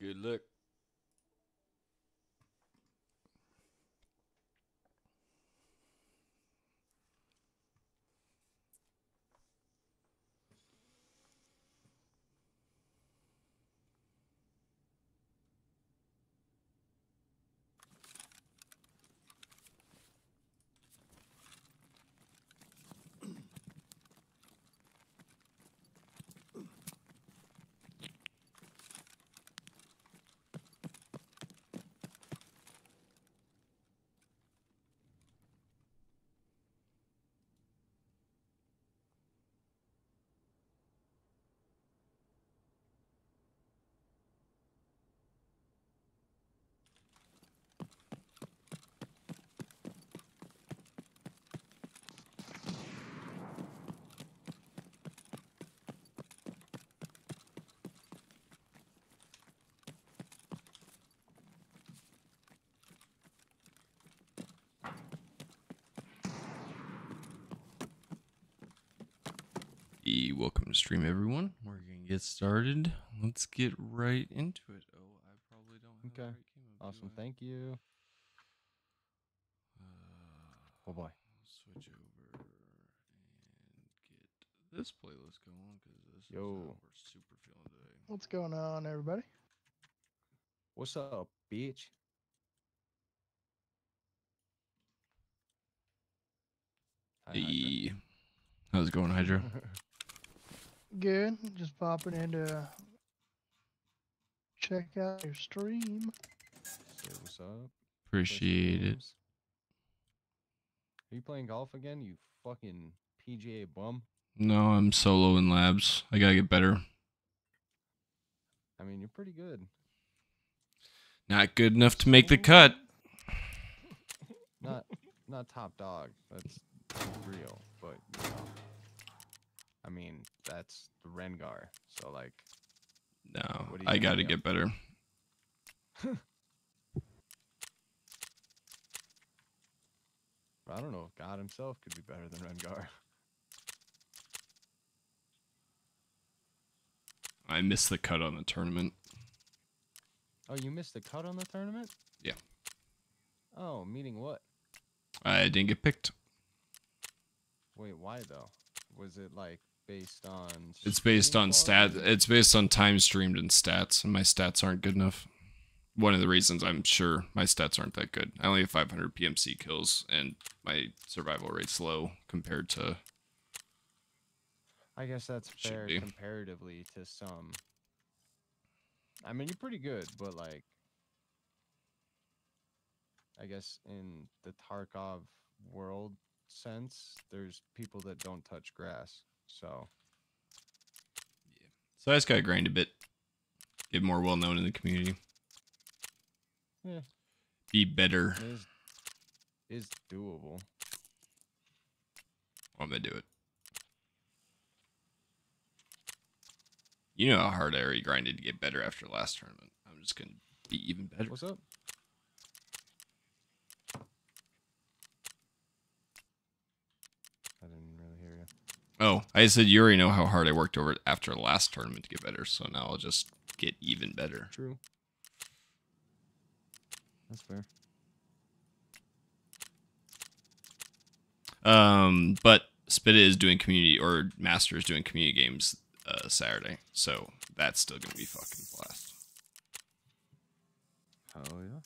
Good luck. Welcome to stream, everyone. We're gonna get started. Let's get right into it. Oh, I probably don't have Okay. right game Awesome. Thank you. Uh, Oh boy. switch over and get this playlist going because this is Yo. how we're super feeling today. What's going on, everybody? What's up, bitch? Hi, Hydra. E, how's it going, Hydra? Good. Just popping in to check out your stream. Say what's up? Appreciate it. Are you playing golf again, you fucking PGA bum? No, I'm solo in labs. I gotta get better. I mean, you're pretty good. Not good enough to make the cut. Not not top dog. That's real, but you know. I mean, that's the Rengawr. So like, No, What do you I gotta get better. I don't know if God himself could be better than Rengawr. I missed the cut on the tournament. Oh, you missed the cut on the tournament? Yeah. Oh, meaning what? I didn't get picked. Wait, why though? Was it like based on? It's based on stat. It's based on time streamed and stats, and my stats aren't good enough. One of the reasons I'm sure my stats aren't that good. I only have 500 PMC kills, and my survival rate's low compared to. I guess that's fair comparatively to some. I mean, you're pretty good, but like, I guess in the Tarkov world sense, there's people that don't touch grass. So yeah. So I just gotta grind a bit, get more well known in the community, Yeah. be better. it is is doable. I'm gonna do it. You know how hard I already grinded to get better after last tournament. I'm just gonna be even better. What's up? I didn't really hear you. Oh, I said you already know how hard I worked over it after the last tournament to get better, so now I'll just get even better. True. That's fair. Um, but Spita is doing community or Master is doing community games uh, Saturday, so that's still gonna be fucking blast. Oh yeah.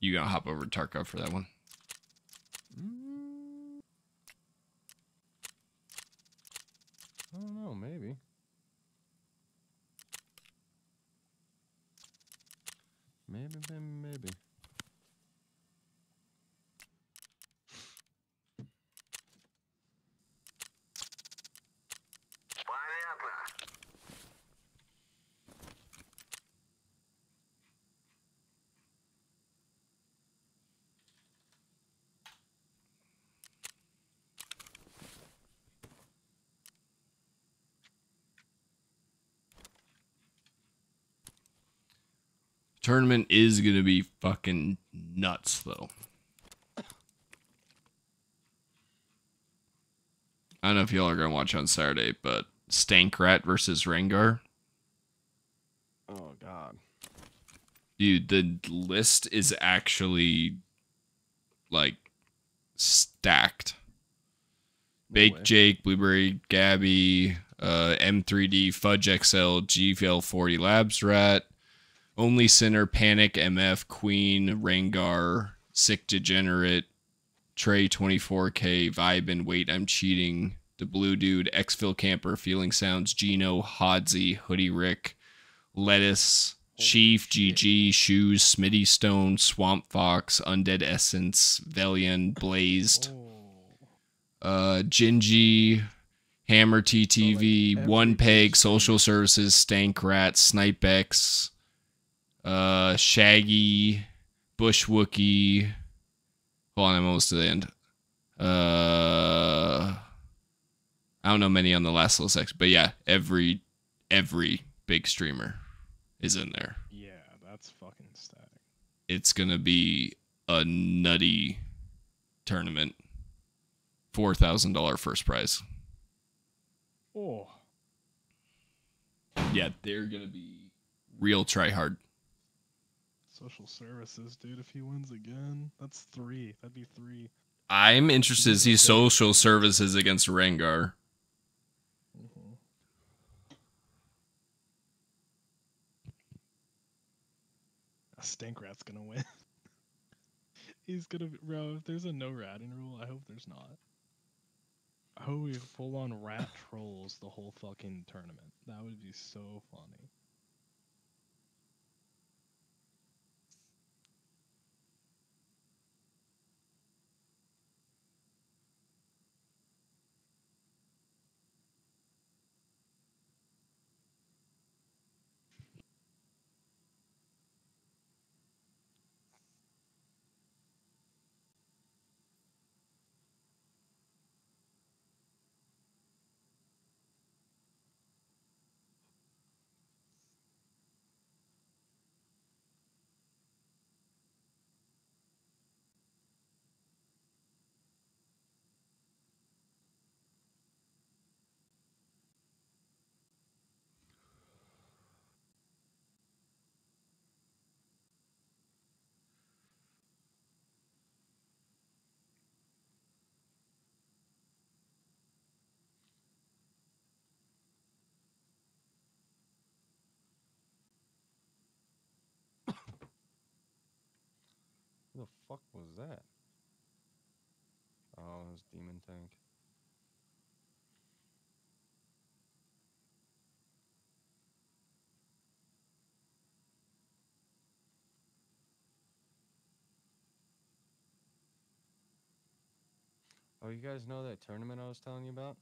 You gonna hop over to Tarkov for that one? I don't know, maybe. Maybe, maybe, maybe. Tournament is gonna be fucking nuts though. I don't know if y'all are gonna watch on Saturday, but Stank Rat versus Rengawr. Oh God. Dude, the list is actually like stacked. No Bake way. Jake, Blueberry Gabby, uh, M3D, Fudge XL, GVL40 Labs Rat, Only Sinner, Panic, MF, Queen, Rengawr, Sick Degenerate, Trey 24K, Vibe and Wait I'm Cheating, The Blue Dude, Xville Camper, Feeling Sounds, Gino, Hodsy, Hoodie Rick, Lettuce, Chief, GG, Shoes, Smitty Stone, Swamp Fox, Undead Essence, Velian, Blazed, Oh. uh, Gingy, Hammer TTV, every One Peg. Social Services, Stank Rat, Snipex, uh, Shaggy, Bush Wookie. Hold on, I'm almost to the end. Uh, I don't know many on the last little section, but yeah, every every big streamer is in there. Yeah, that's fucking stacked. It's gonna be a nutty tournament. Four thousand dollar first prize. Oh. Yeah, they're gonna be real try hard. Social services, dude. If he wins again, that's three. That'd be three. I'm interested to see is a very social services against Rengawr. Mm-hmm. A rat's gonna win. He's gonna, bro. If there's a no ratting rule, I hope there's not. I hope we full on rat trolls the whole fucking tournament. That would be so funny. Who the fuck was that? Oh, it was Demon Tank. Oh, you guys know that tournament I was telling you about?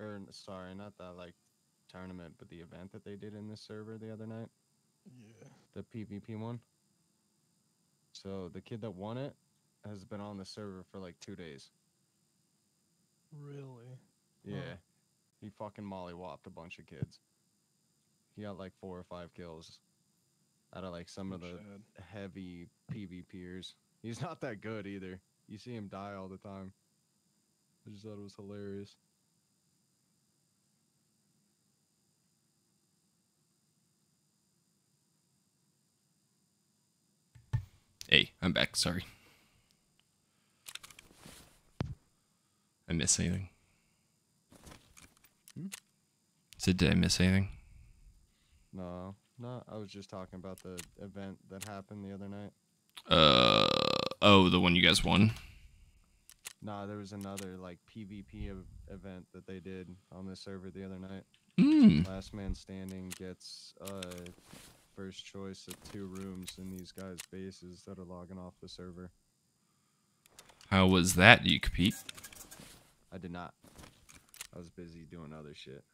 Or sorry, not that like tournament, but the event that they did in this server the other night, Yeah. the PvP one. So the kid that won it has been on the server for like two days. Really? Yeah. He fucking mollywopped a bunch of kids. He got like four or five kills out of like some of the shit. heavy PvPers. He's not that good either. You see him die all the time. I just thought it was hilarious. Hey, I'm back. Sorry. I miss anything? Hmm? Did I miss anything? No, no, I was just talking about the event that happened the other night. Uh oh, the one you guys won. Nah, there was another like PvP event that they did on the server the other night. Hmm. Last man standing gets uh first choice of two rooms in these guys' bases that are logging off the server. How was that? Do you compete? I did not. I was busy doing other shit.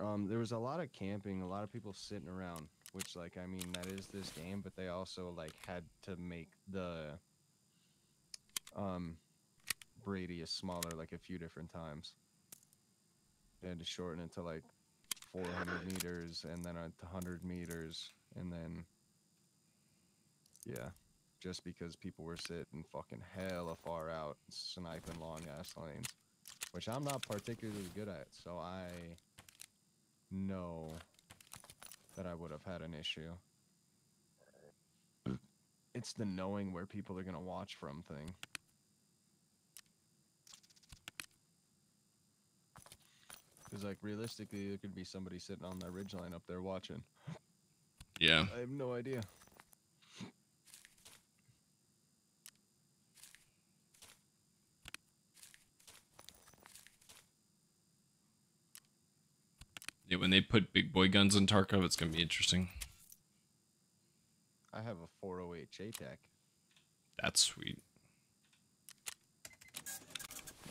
Um, there was a lot of camping, a lot of people sitting around, which like I mean that is this game, but they also like had to make the um radius smaller like a few different times. They had to shorten it to like 400 meters and then a 100 meters and then yeah just because people were sitting fucking hella far out sniping long ass lanes, which I'm not particularly good at. So I know that I would have had an issue. It's the knowing where people are gonna watch from thing. Because like realistically, there could be somebody sitting on that ridge line up there watching. Yeah. I have no idea. Yeah, when they put big boy guns in Tarkov, it's gonna be interesting. I have a 408 JTAC. That's sweet.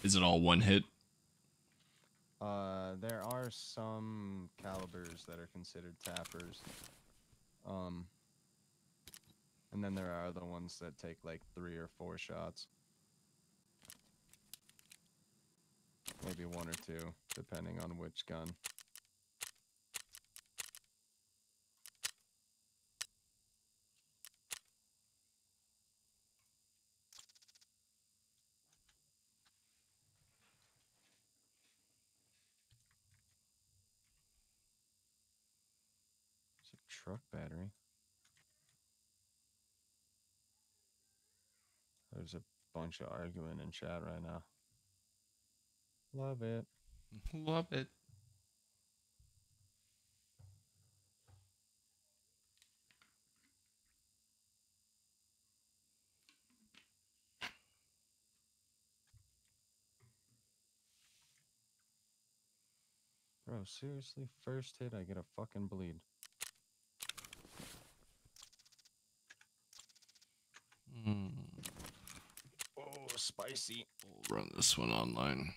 Is it all one hit? Uh, there are some calibers that are considered tappers. Um, and then there are the ones that take like three or four shots. Maybe one or two, depending on which gun. It's a truck battery. There's a bunch of arguing in chat right now. Love it. Love it. Bro, seriously? First hit, I get a fucking bleed. Hmm. Oh, spicy. We'll run this one online.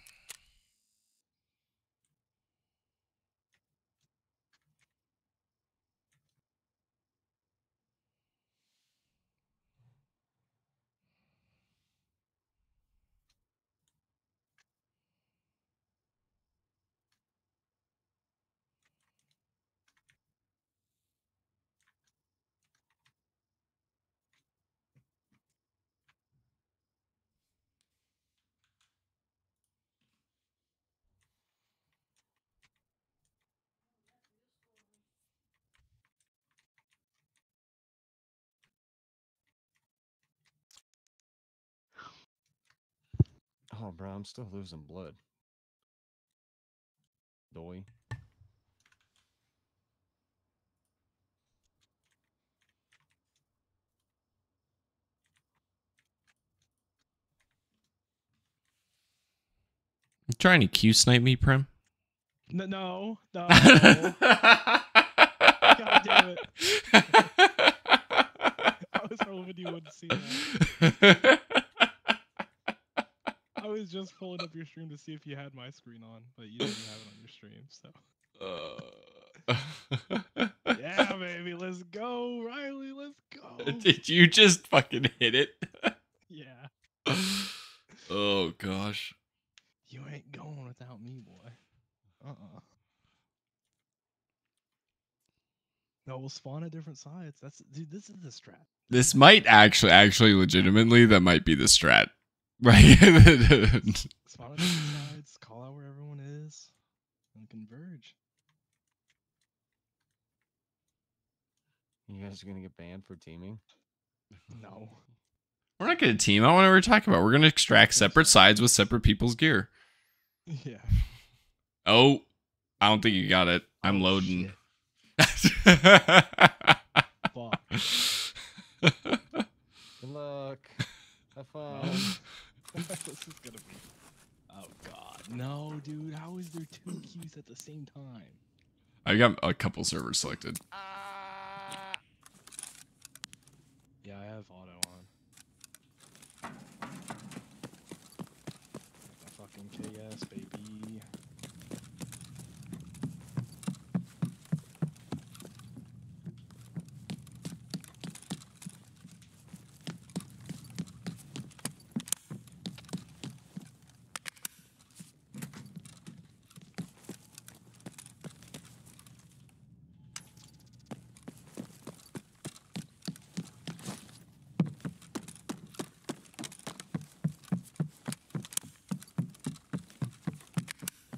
Oh, bro, I'm still losing blood. Doy. You trying to Q snipe me, Prim? No, no, no. God damn it. I was hoping you wouldn't see that. I was just pulling up your stream to see if you had my screen on, but you didn't have it on your stream. So Uh, yeah, baby, let's go, Riley, let's go. Did you just fucking hit it? Yeah, oh gosh. you ain't going without me, boy. Uh uh No, we'll spawn at different sides. That's dude. This is the strat. This might actually, actually, legitimately, that might be the strat, right? Spawn at different sides. Call out where everyone is, and converge. You guys are gonna get banned for teaming? No. We're not gonna team. I want to we're talking about. We're gonna extract separate sides with separate people's gear. Yeah. Oh, I don't think you got it. I'm Oh, loading. Good luck. Have fun. this is gonna be. Oh god, no, dude. How is there two queues at the same time? I got a couple servers selected. Yeah, I have auto on. Fucking KS, baby.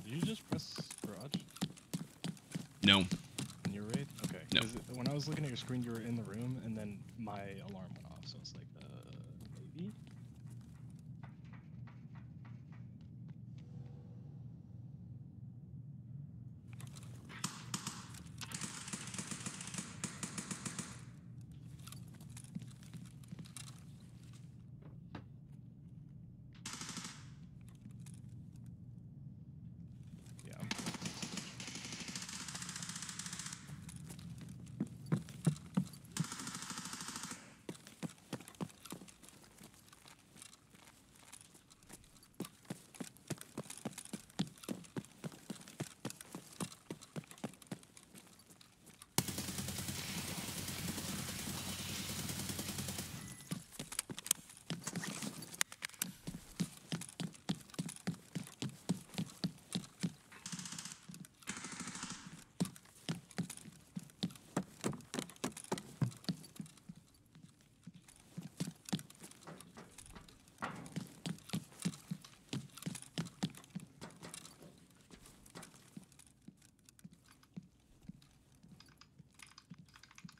Did you just press garage? No. in your raid? Okay. No. 'cause it- when I was looking at your screen, you were in the room, and then my alarm went off. So it's like, uh, maybe. Yeah.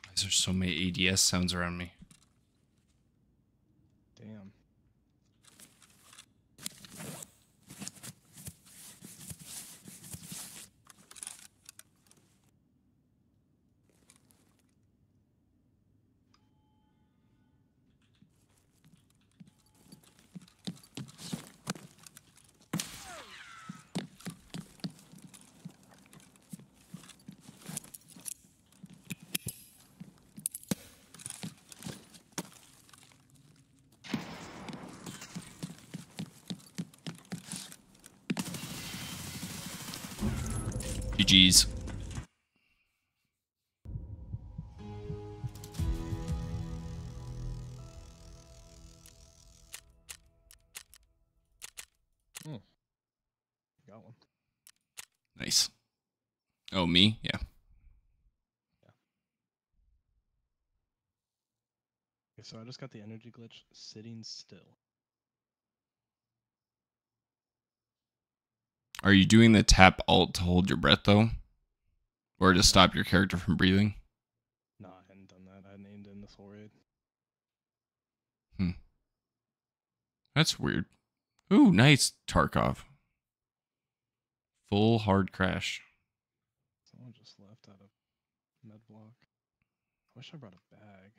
I'm- Why is there so many ADS sounds around me? GG's. Got one. Nice. Oh, me? Yeah. Okay, so I just got the energy glitch sitting still. Are you doing the tap alt to hold your breath though? Or to stop your character from breathing? Nah, I hadn't done that. I hadn't aimed in this whole raid. Hmm. That's weird. Ooh, nice Tarkov. Full hard crash. Someone just left out of med block. I wish I brought a bag.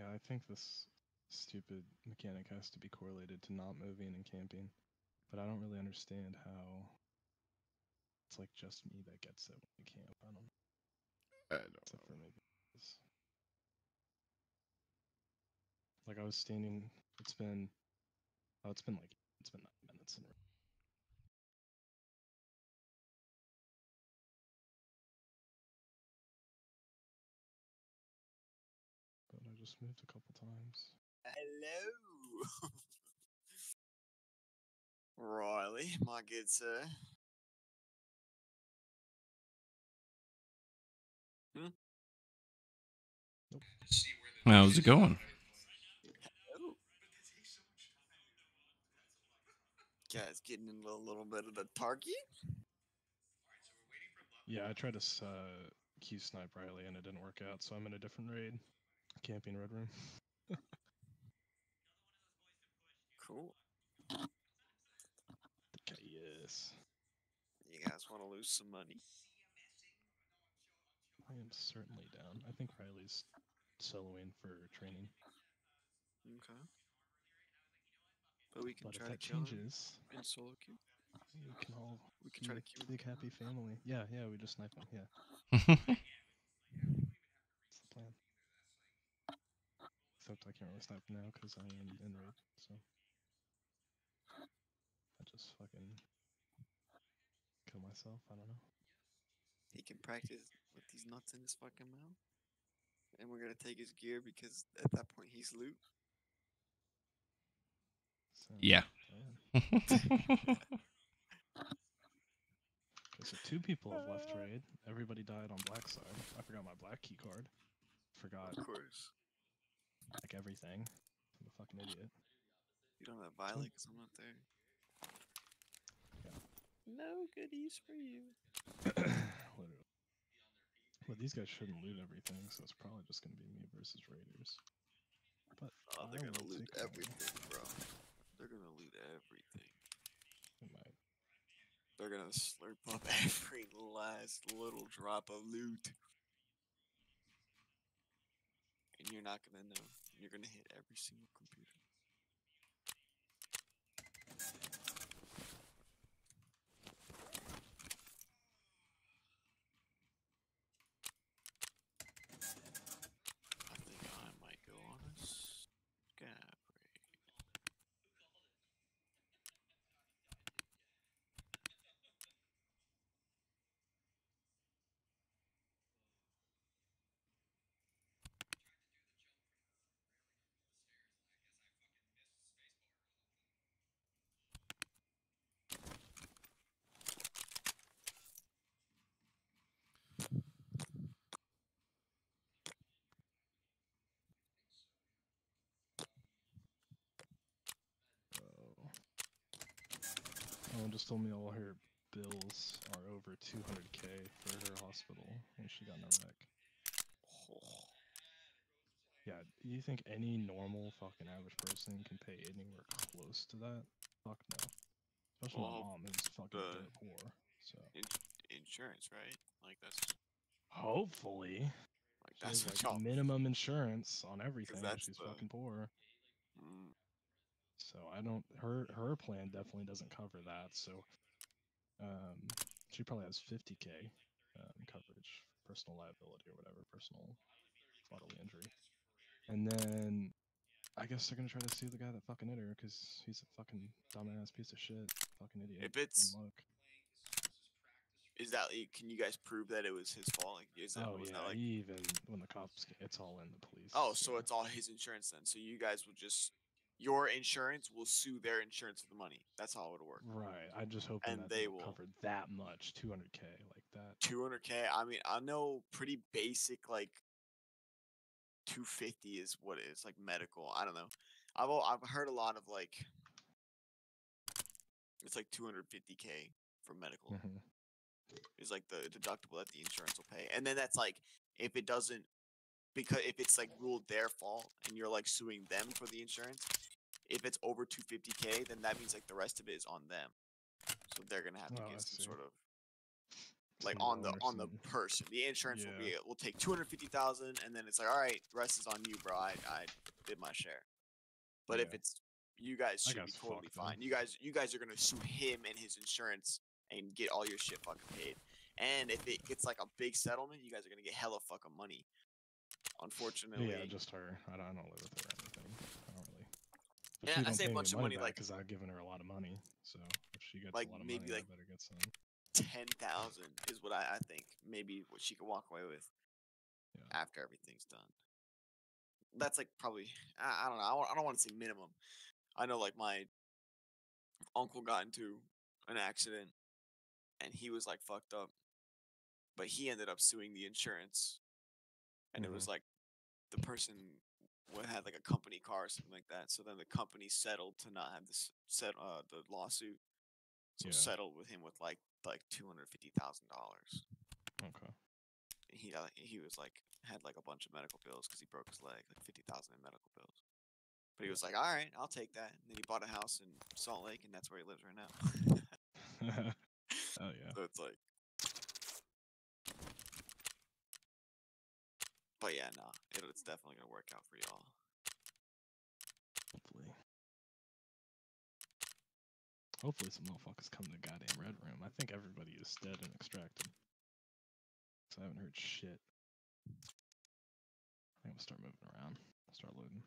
Yeah, I think this stupid mechanic has to be correlated to not moving and camping, but I don't really understand how it's like just me that gets it when you camp. I don't know. Except for maybe this. Like I was standing. It's been. Oh, it's been like it's been nine minutes Hello. Riley, my good sir. How's it going? Hello. Guys, getting into a little bit of the target. Yeah, I tried to uh, Q snipe Riley and it didn't work out, so I'm in a different raid. Camping Red Room. Cool. Okay, yes. You guys want to lose some money? I am certainly down. I think Riley's soloing for training. Okay. But we can But if try to that kill him changes, in solo queue. we can all We can try a to kill him. big happy family. Yeah, yeah, we just snipe him. Yeah, that's the plan. Except I can't really snipe now because I am in raid, so I just fucking kill myself. I don't know. He can practice with these nuts in his fucking mouth. And we're gonna take his gear because at that point he's loot. Sounds Yeah. like a plan. 'Cause So two people have left uh. raid. Everybody died on black side. I forgot my black key card. Forgot Of course. like everything. I'm a fucking idiot. You don't have Violet because I'm not there. Yeah. No goodies for you. Literally. But these guys shouldn't loot everything, so it's probably just gonna be me versus raiders. But Oh, they're gonna loot take that everything, bro. They're gonna loot everything. They might. They're gonna slurp up every last little drop of loot. And you're not gonna know. You're gonna hit every single computer. I think I might go on a Scav raid. Oh. Someone just told me all her bills are over 200k for her hospital when she got in a wreck. Oh, Yeah, you think any normal fucking average person can pay anywhere close to that? Fuck no. Especially my mom who's fucking dirt poor. So insurance, right? Like that's hopefully like she that's has like minimum insurance on everything. She's the- fucking poor. Mm, So I don't her her plan definitely doesn't cover that. So um she probably has 50k um, coverage, personal liability or whatever, personal bodily injury. And then I guess they're gonna try to sue the guy that fucking hit her because he's a fucking dumbass piece of shit, fucking idiot. If it's- is that can you guys prove that it was his fault? Like, is that Oh yeah, that like? even when the cops, it's all in the police. Oh, so it's all his insurance then. So you guys will just your insurance will sue their insurance for the money. That's how it would work. right. I just hope And that they will- cover that much, 200k like that. 200k. I mean, I know pretty basic like 250 is what it is like medical. I don't know. I've I've heard a lot of like it's like 250k for medical. Mhm. is like the deductible that the insurance will pay. And then that's like if it doesn't because if it's like ruled their fault and you're like suing them for the insurance, if it's over 250k, then that means like the rest of it is on them. So they're gonna have to Oh, get some sort of like Some on the on the person. The insurance will be will take 250,000 and then it's like all right, the rest is on you, bro. I I did my share. But if it's you guys should be totally fine. You guys you guys are gonna sue him and his insurance and get all your shit fucking paid. And if it gets like a big settlement, you guys are gonna get hella fucking money. Unfortunately, Yeah, just her. I don't, I don't live with her or anything. I don't really. Yeah, I say a bunch of money, like- because I've given her a lot of money. So if she gets Like, a lot of maybe, money, like- I better get some. ten thousand is what I, I think maybe what she could walk away with Yeah. after everything's done. That's like probably I, I don't know. I, I don't want to say minimum. I know like my uncle got into an accident and he was like fucked up, but he ended up suing the insurance, and it was mm-hmm. like the person had like a company car or something like that. So then the company settled to not have this set uh the lawsuit. So Yeah. settled with him with like like two hundred fifty thousand dollars. Okay. He uh, he was like had like a bunch of medical bills because he broke his leg, like fifty thousand in medical bills. But he was like, "All right, I'll take that." And then he bought a house in Salt Lake, and that's where he lives right now. oh yeah. so it's like, but yeah, no, it, it's definitely gonna work out for y'all. Hopefully. Hopefully some motherfuckers come to the goddamn red room. I think everybody is dead and extracted. So I haven't heard shit. I think I'm gonna start moving around. Start looting.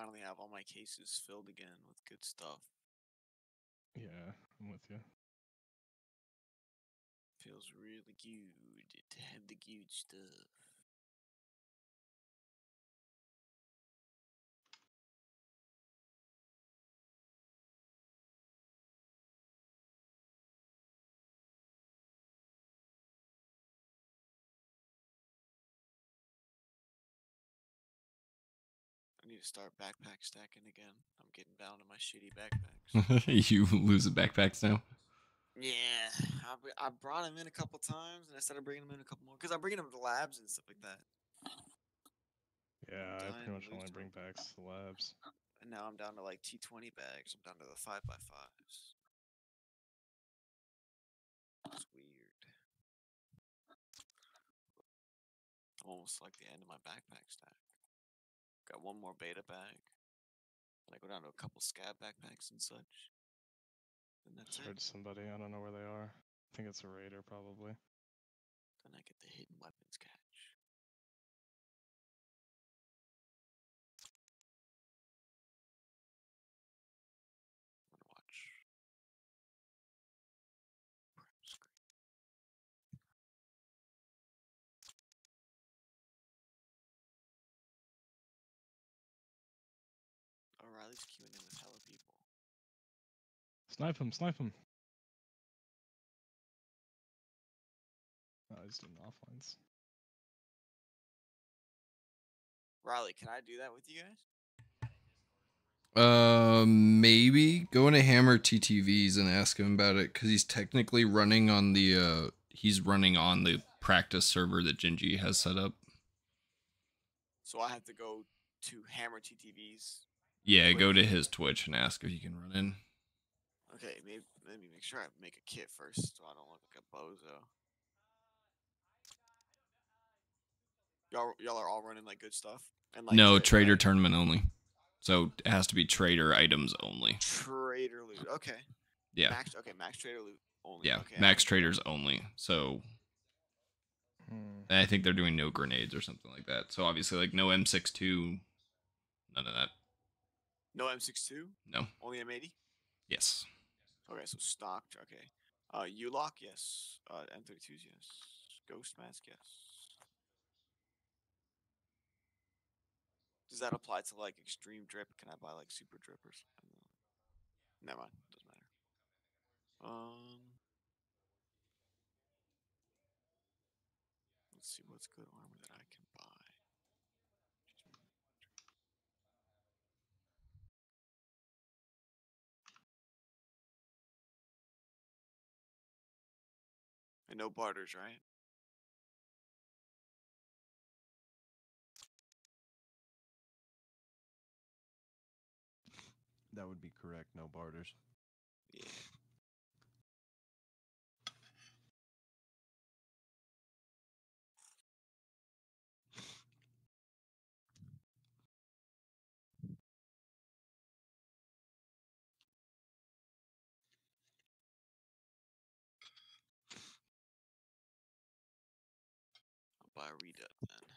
Finally have all my cases filled again with good stuff. Yeah, I'm with you. feels really good to have the good stuff. Need to start backpack stacking again. I'm getting down to my shitty backpacks. you lose the backpacks now. yeah, I, I brought him in a couple times, and I started bringing him in a couple more because I'm bringing him to labs and stuff like that. Yeah, I pretty much only bring him. bags to labs. And now I'm down to like T20 bags. I'm down to the five by fives. It's weird. Almost like the end of my backpack stack. Got one more beta bag. And I go down to a couple Scav backpacks and such. And that's Heard it. somebody. I don't know where they are. I think it's a raider probably. Then I get the hidden weapons. O'Reilly's queuing in with hella people. Snipe him! Snipe him! Oh, he's doing offlines. Riley, can I do that with you guys? Um, maybe go into Hammer TTVs and ask him about it because he's technically running on the uh he's running on the practice server that Gingy has set up. So I have to go to Hammer TTVs. Yeah, go to his Twitch and ask if he can run in. Okay, maybe let me make sure I make a kit first, so I don't look like a bozo. Y'all, y'all are all running like good stuff. And like no, tra- trader like, tournament only. So it has to be trader items only. trader loot. Okay. Yeah. Max. Okay, max trader loot only. Yeah, Okay, max traders only. So Hmm. I think they're doing no grenades or something like that. So obviously, like no M62, none of that. No M62. No. Only M80. Yes. Okay, so stocked. Okay. Uh, U-lock, yes. Uh, M32s, yes. Ghost mask, yes. Does that apply to like extreme drip? Can I buy like super drippers? I don't know. Never mind. Doesn't matter. Um. Let's see what's good armor that I can buy. And no barters, right? That would be correct. No barters. Yeah. A redut then.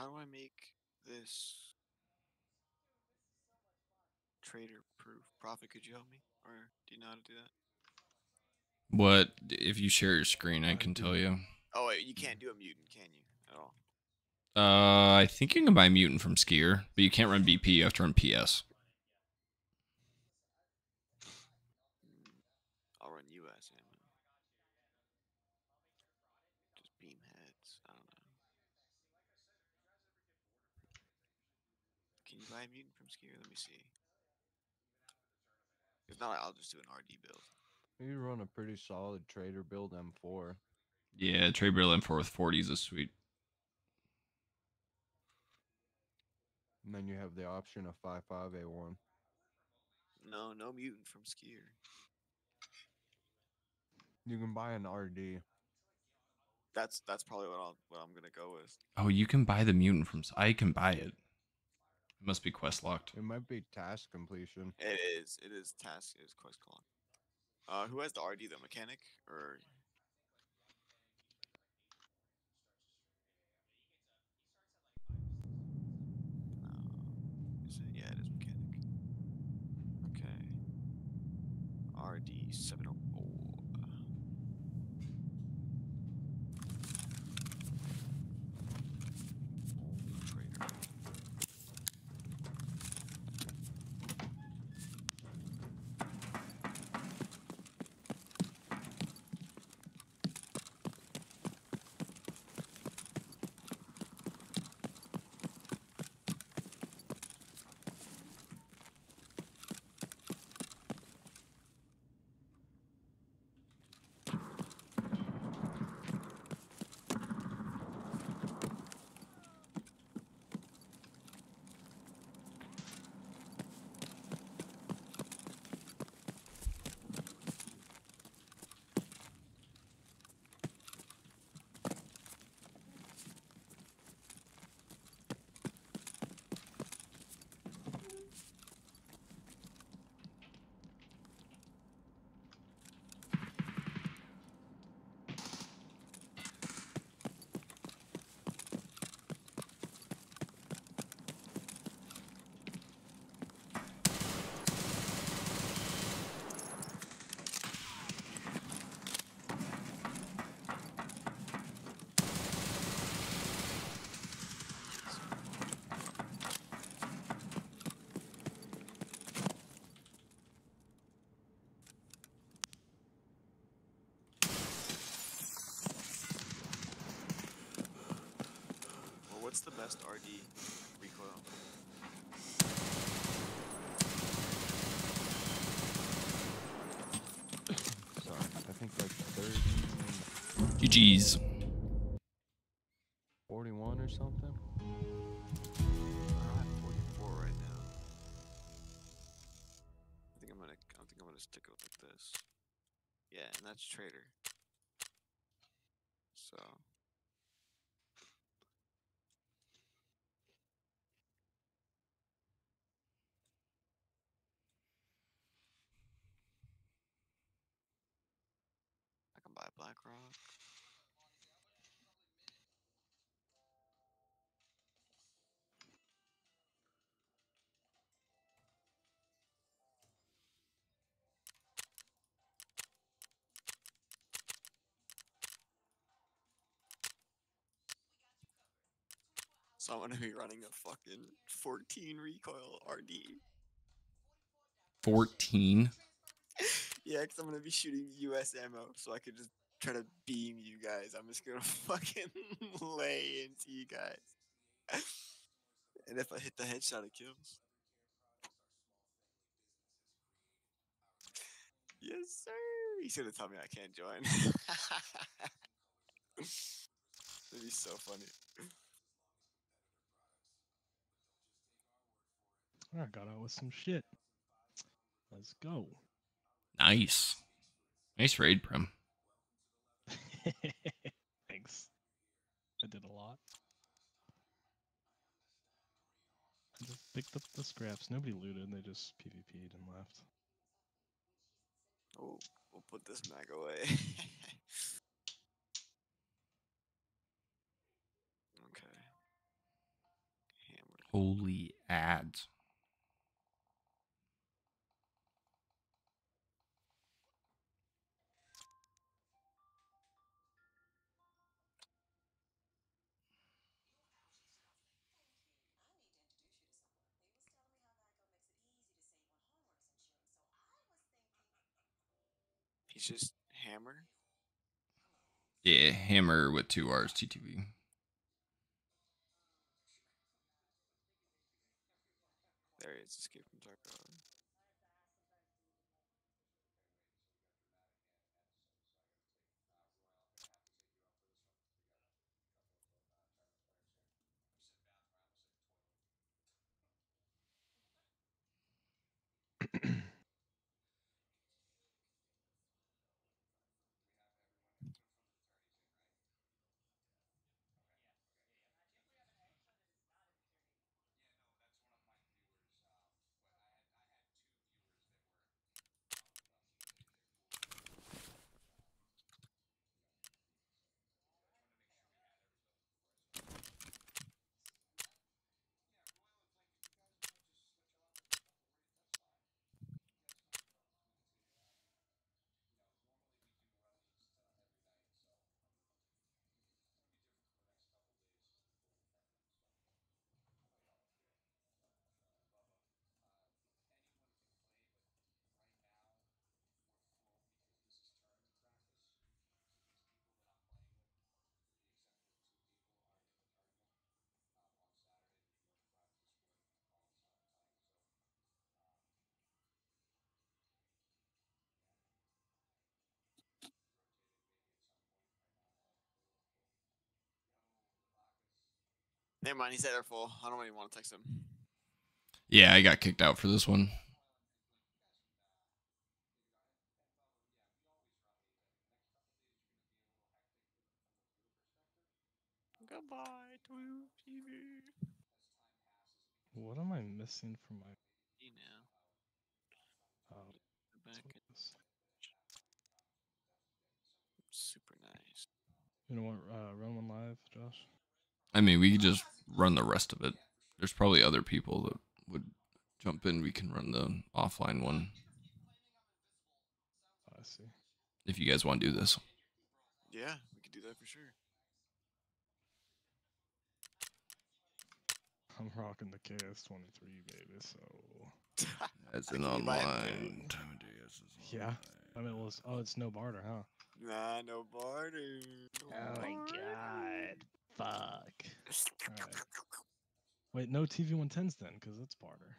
How do I make this trader proof? profit? could you help me? Or do you know how to do that? What if you share your screen? I can tell you. Oh wait, you can't do a mutant, can you? At all. Uh, I think you can buy mutant from Skier, but you can't run BP. You have to run PS. Mm, I'll run US ammo. Just beam heads. I don't know. Can you buy a mutant from Skier? Let me see. If not, I'll just do an RD build. You run a pretty solid trader build M4. Yeah, trade build M4 with 40s is sweet. And then you have the option of 55A1. No, no mutant from Skier. You can buy an RD. That's that's probably what I'll what I'm gonna go with. Oh, you can buy the mutant from. I can buy it. It must be quest locked. It might be task completion. It is. It is task. It is quest locked. Uh, who has the RD? The mechanic or no? Is it? Yeah, it is mechanic. Okay. RD seven oh four. Only trader. Well, what's the best RD recoil? Sorry, I think like 30, GG's. So I'm gonna be running a fucking 14 recoil RD. 14. Yeah, because I'm gonna be shooting US ammo, so I could just try to beam you guys. I'm just gonna fucking lay into you guys. and if I hit the headshot, it kills. Yes, sir. He's gonna tell me I can't join. That'd be so funny. I got out with some shit. Let's go. Nice. Nice raid, Prim. Thanks. I did a lot. I just picked up the scraps. Nobody looted. They just PvP'd and left. Oh, we'll put this mag away. okay. Holy ads. He's just hammer. Yeah, hammer with two R's TTV. There he is. Escape from Tarkov. Never mind. He's at there full. I don't even want to text him. Yeah, I got kicked out for this one. Goodbye to TV. What am I missing from my? You know. Oh, Back in super nice. you know what? Uh, run one live, Josh. I mean, we could just run the rest of it. There's probably other people that would jump in. We can run the offline one. I see. if you guys want to do this. Yeah, we could do that for sure. I'm rocking the KS23, baby. So As I an can buy it. online. Yeah. I mean, well, it's, oh, it's no barter, huh? Nah, no barter. no Oh my god. Fuck. Alright. Wait, no TV110s then, because it's barter.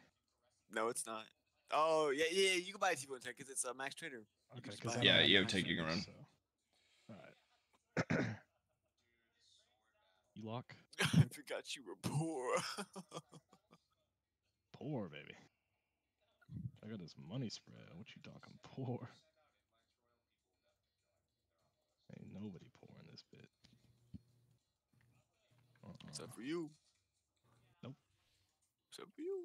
No, it's not. Oh yeah, yeah, yeah, you can buy a TV110 because it's a Max Trader. You Okay, because Yeah, you have take, you can run. Alright. you lock? I forgot you were poor. Poor, baby. I got this money spread. What you talking poor? Ain't nobody poor in this bit. Uh-uh. Except for you. Nope. Except for you.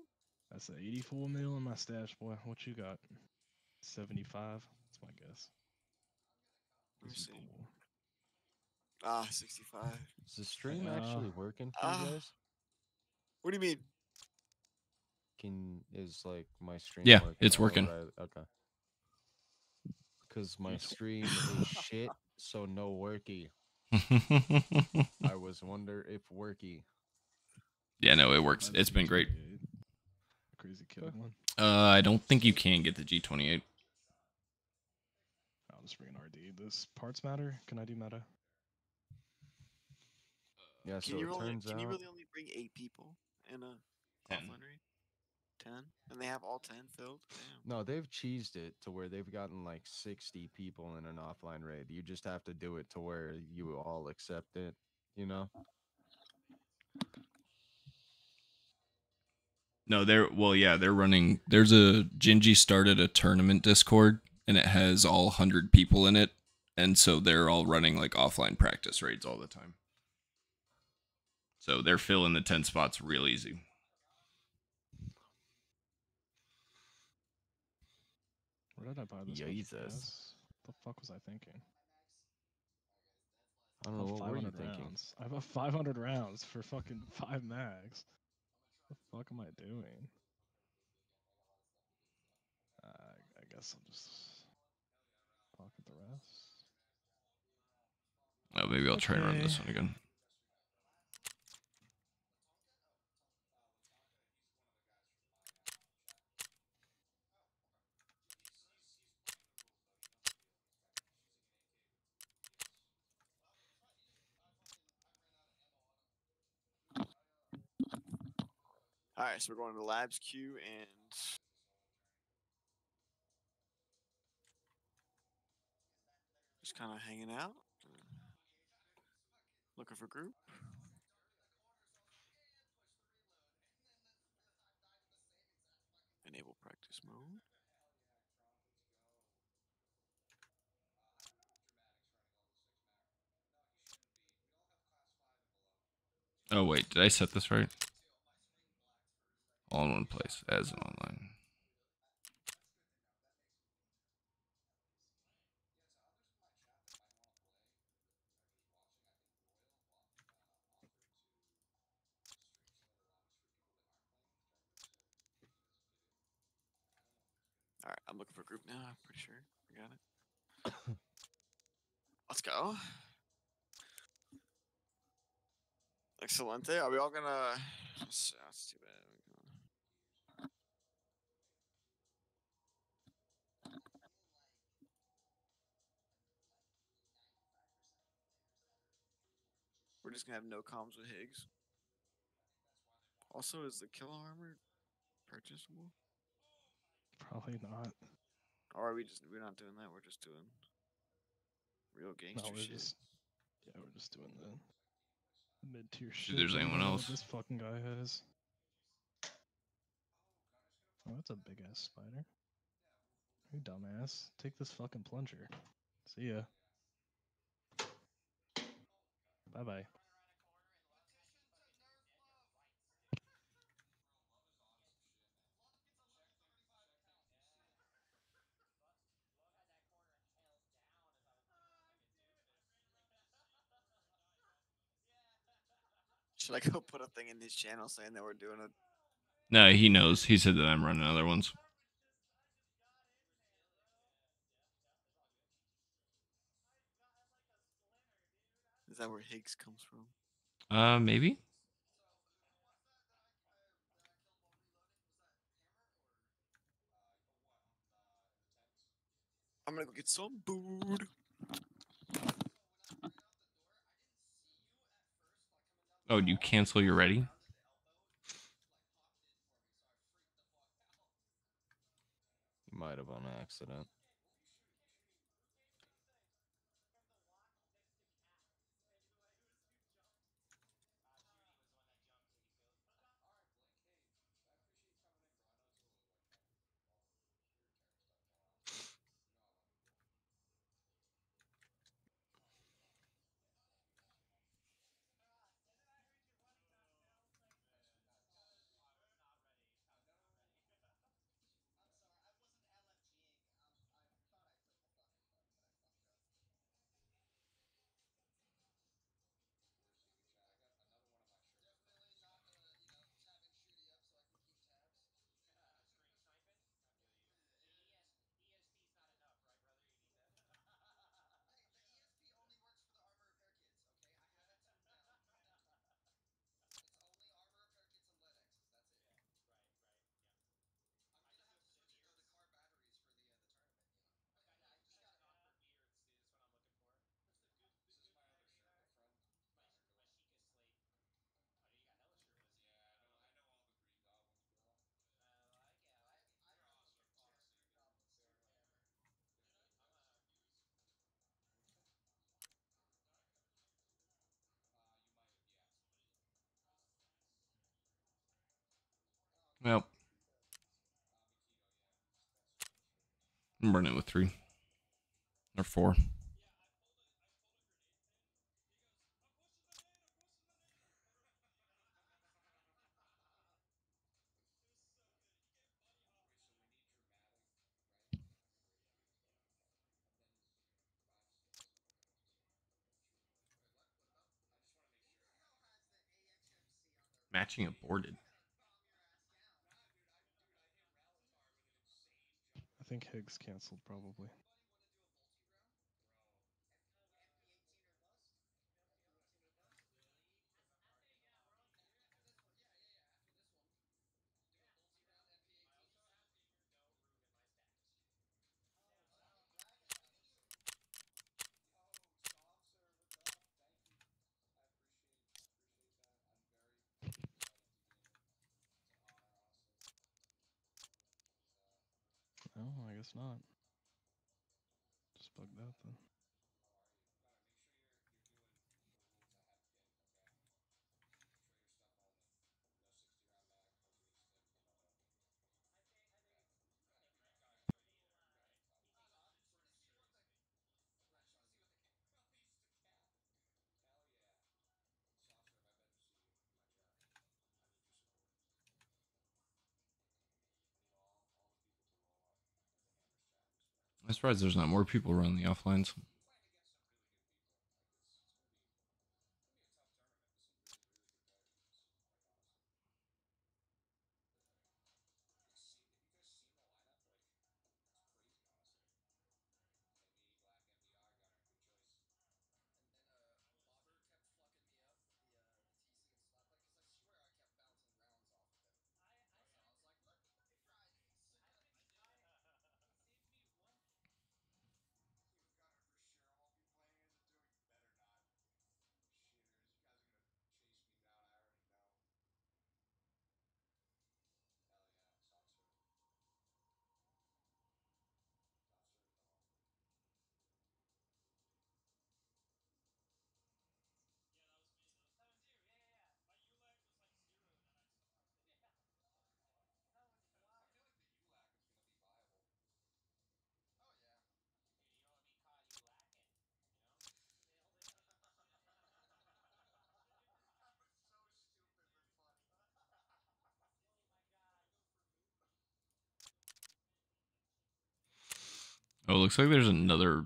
That's an 84 mil in my stash, boy. What you got? 75? That's my guess. Let me 'Cause you see. Ah, 65. Is the stream Uh, actually working for ah. you guys? What do you mean? Can is like my stream? Yeah, working it's working. right? Okay. Because my stream is shit, so no worky. I was wonder if worky. yeah, no, it works. Mine's It's been great. G28. Crazy kid Okay. one. Uh, I don't think you can get the G28. I'll just bring an RD. Does parts matter? Can I do meta? Yeah, Can so you it only turns can out you really only bring eight people in a Ten. offline raid? Ten? And they have all ten filled? Damn. no, they've cheesed it to where they've gotten like sixty people in an offline raid. You just have to do it to where you all accept it. You know? No, they're well, yeah, they're running. There's a Gingy started a tournament Discord, and it has all hundred people in it, and so they're all running like offline practice raids all the time. So they're filling the ten spots real easy. Did I buy this? much Jesus. gas? The fuck was I thinking? I don't know what were you 500 thinking. rounds. I have a 500 rounds for fucking five mags. The fuck am I doing? Uh, I guess I'll just pocket the rest. Oh, maybe I'll try and run this one again. All right, so we're going to labs queue and just kind of hanging out, looking for group. Enable practice mode. Oh wait, did I set this right? All in one place as an online. All right, I'm looking for a group now. I'm pretty sure we got it. Let's go. Excelente. Are we all gonna? That's too bad. We can- We're just gonna have no comms with Higgs. Also, is the kill armor purchasable? Probably not. Or are we just we're not doing that? We're just doing real No, gangster we're shit. just yeah, we're just doing the, the mid tier shit. if there's anyone uh, else. This fucking guy has. Oh, that's a big ass spider. You dumbass. Take this fucking plunger. See ya. Bye bye. Should I go put a thing in his channel saying that we're doing a No, he knows. He said that I'm running other ones. Is that where Higgs comes from? Uh, maybe. I'm gonna go get some food. Oh, do you cancel your ready? You might have on accident. Well, I'm running with three or four. Matching aborted. Think Higgs canceled probably. No, I guess not. Just bugged out then. I'm surprised there's not more people running the offlines. Oh, looks like there's another.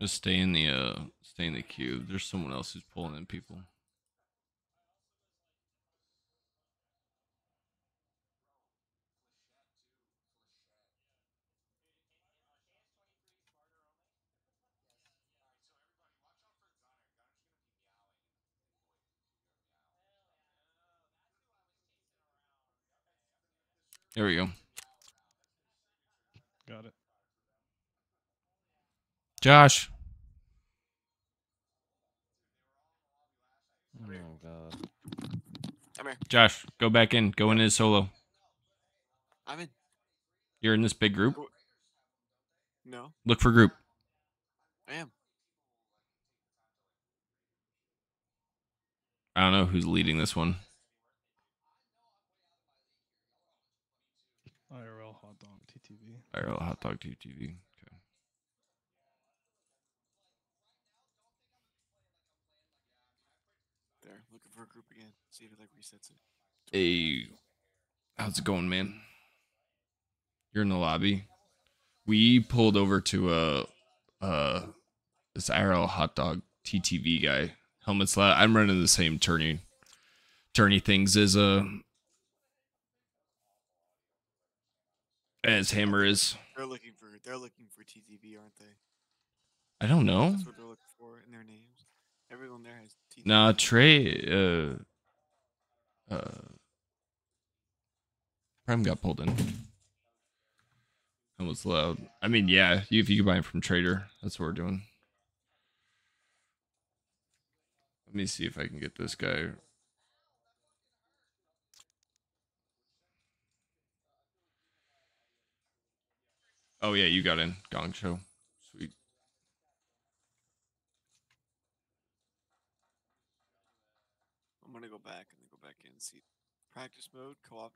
Just stay in the uh, stay in the queue. There's someone else who's pulling in people. There we go. Got it. Josh. Oh god. Come here. Josh, go back in. Go in his solo. I'm in. You're in this big group. No, Look for group. I am. I don't know who's leading this one. IRL hot dog TTV. IRL Hot Dog TV. Okay. There, looking for a group again. See if it like resets it. Hey, how's it going, man? You're in the lobby. We pulled over to a uh this IRL hot dog TTV guy. Helmets loud. I'm running the same turning tourney things as uh as Hammer is. They're looking for they're looking for TTV, aren't they? I don't know. That's what they're looking for in their names. Everyone there has TTV. Nah, Trey uh uh Prem got pulled in. That was loud. I mean, yeah, you, if you can buy it from Trader, that's what we're doing. Let me see if I can get this guy. Oh yeah, you got in Gong Show. Sweet. I'm gonna go back and then go back in and see practice mode co-op.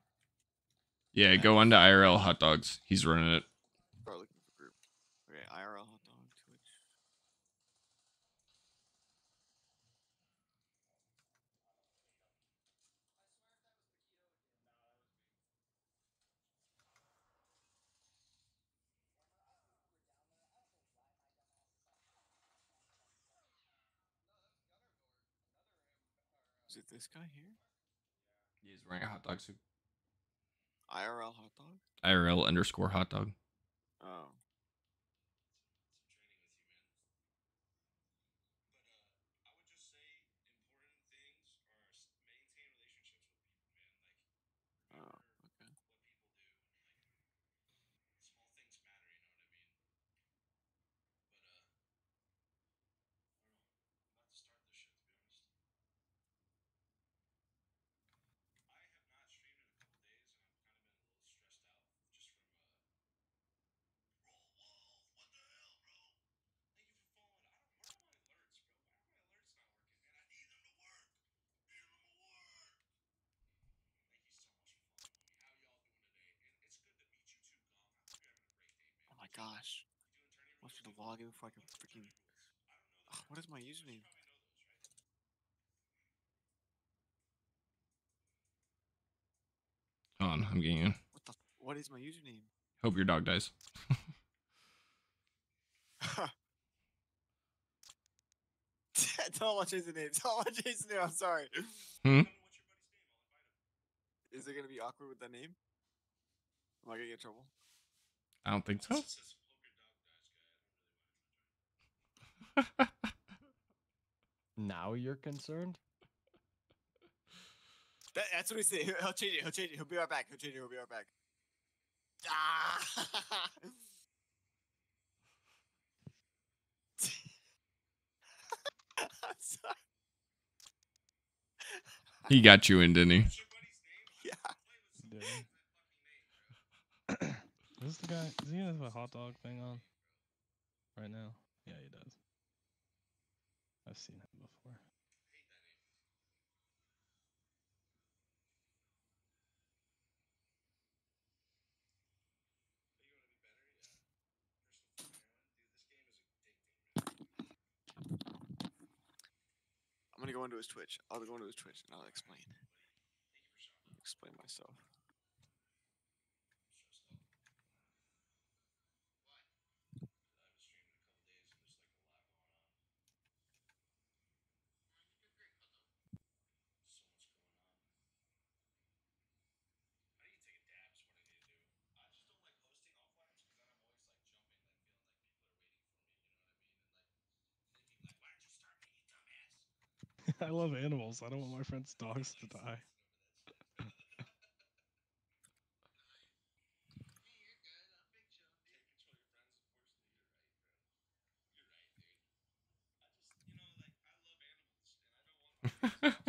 Yeah, go on to IRL hot dogs. He's running it. Start looking for group. Okay, IRL hot dog Twitch. Is it this guy here? He's wearing a hot dog suit. IRL hot dog. IRL underscore hot dog. Oh, gosh. I was gonna log in before I can freaking. Ugh, what is my username? Hold on, I'm getting you. What the? What is my username? Hope your dog dies. Don't to change the name. Don't to change the name. I'm sorry. Hmm? Is it gonna be awkward with that name? Am I gonna get in trouble? I don't think so. Now you're concerned? That, that's what he said. He'll, he'll change it. He'll change it. He'll be right back. He'll change it. He'll be right back. Ah! I'm sorry. he got you in, didn't he? Yeah. Did he? Is this the guy? Does he have a hot dog thing on right now? Yeah, he does. I've seen him before. I'm gonna go into his Twitch. I'll go into his Twitch and I'll explain. Explain myself. I love animals. I don't want my friends' dogs to die.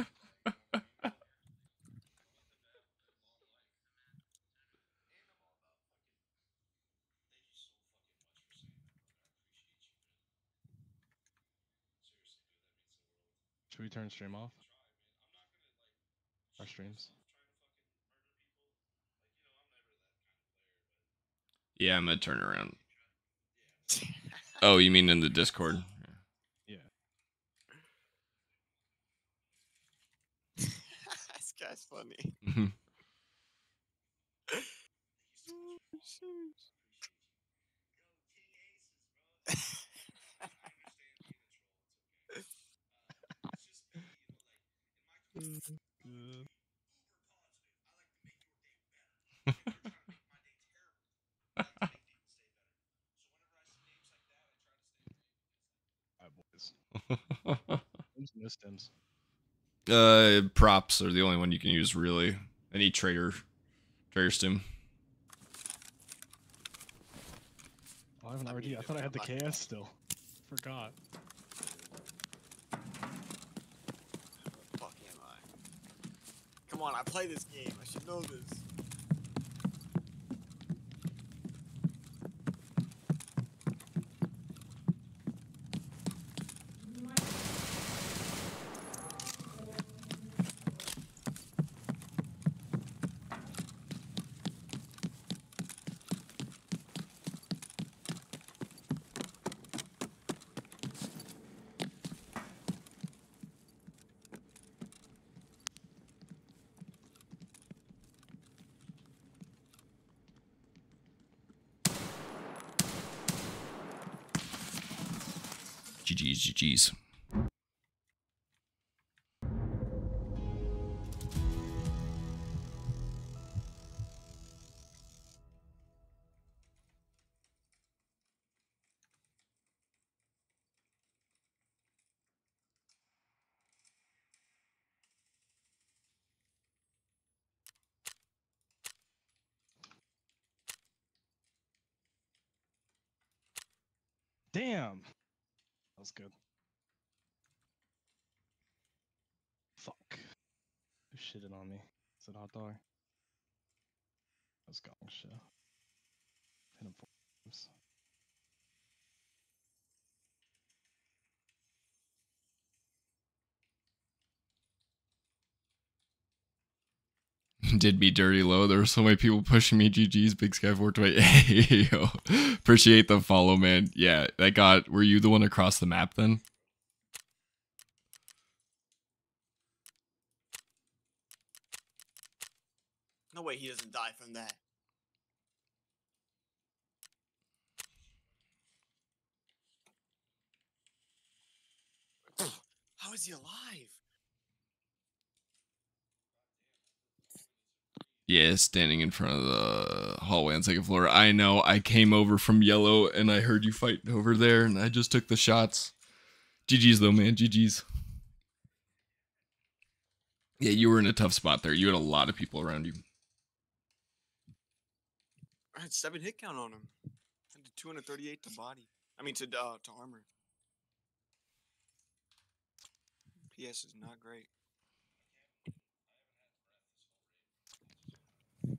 Should we turn stream off? Our streams. Yeah, I'm gonna turn around. Oh, you mean in the Discord? Yeah. this guy's funny. Mm-hmm. Oh, Who's uh, props are the only one you can use really. Any trader, trader stim. Oh, I have an I RD. I thought I had the I'm KS still. Forgot. Fuck am I? Come on, I play this game. I should know this. GG's, Is it hot dog? That was gong oh, show. Hit him four times. Did me dirty low. There were so many people pushing me. GG's Big Sky 420. Hey, yo. Appreciate the follow, man. Yeah, that got. Were you the one across the map then? Way he doesn't die from that. How is he alive? Yeah, standing in front of the hallway on second floor. I know. I came over from yellow and I heard you fighting over there, and I just took the shots. GG's though, man. GG's. Yeah, you were in a tough spot there. You had a lot of people around you. I had seven hit count on him. I did 238 to body. I mean to uh, to armor. PS is not great.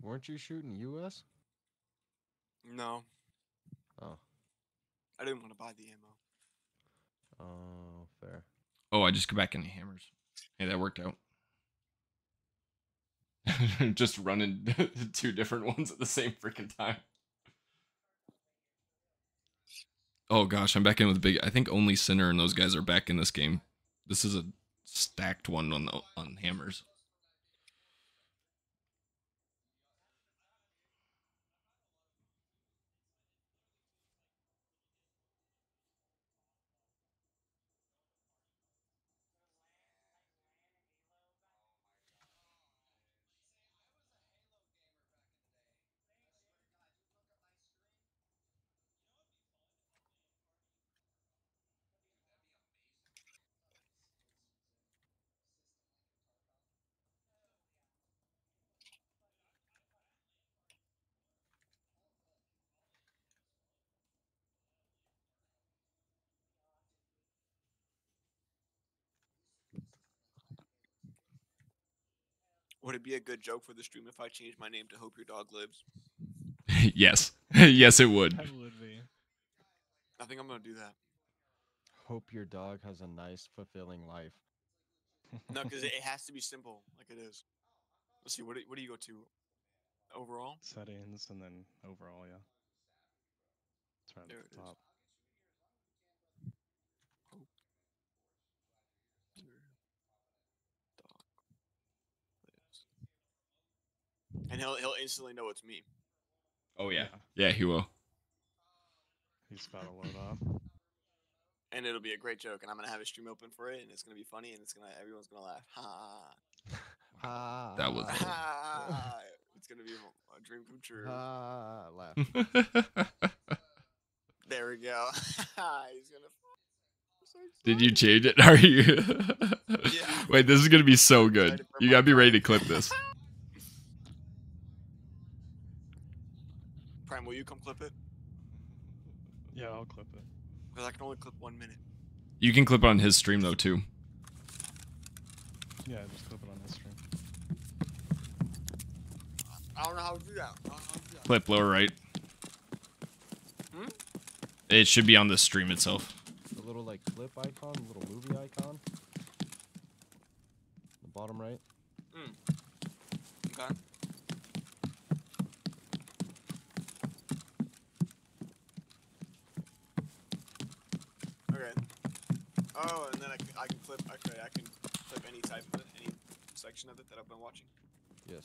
Weren't you shooting US? No, Oh, I didn't want to buy the ammo. oh, fair. Oh, I just go back into hammers. Hey, that worked out. just running two different ones at the same freaking time. Oh gosh, I'm back in with big. I think only Sinner and those guys are back in this game. This is a stacked one on the, on hammers. Would it be a good joke for the stream if I changed my name to Hope Your Dog Lives? yes, yes, it would. That would be. I think I'm gonna do that. Hope your dog has a nice, fulfilling life. No, because it, it has to be simple, like it is. Let's see. What do, what do you go to? Overall. Settings and then overall, yeah. It's right There at it the is. top. Dog And he'll he'll instantly know it's me. Oh yeah, yeah, he will. He's about to load up. And it'll be a great joke, and I'm gonna have a stream open for it, and it's gonna be funny, and it's gonna everyone's gonna laugh. Ha! Ah, That was- ha. it's gonna be a, a dream come true. ah, laugh. There we go. He's gonna. So Did you change it? Are you? Yeah. Wait, this is gonna be so good. You gotta be ready to prime. clip this. Will you come clip it? Yeah, I'll clip it. Because I can only clip one minute. You can clip on his stream though too. Yeah, just clip it on his stream. I don't know how to do that. I don't know how to do that. Clip lower right. Hmm? It should be on the stream itself. The little like flip icon, the little movie icon. The bottom right. Okay. Okay. Oh, and then I can, I can clip. Okay, I can clip any type of it, any section of it that I've been watching. Yes.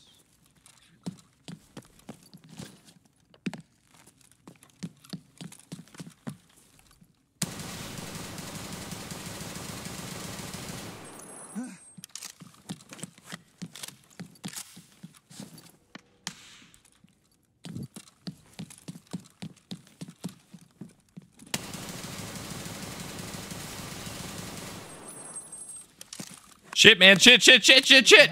Shit, man. Shit, shit, shit, shit, shit.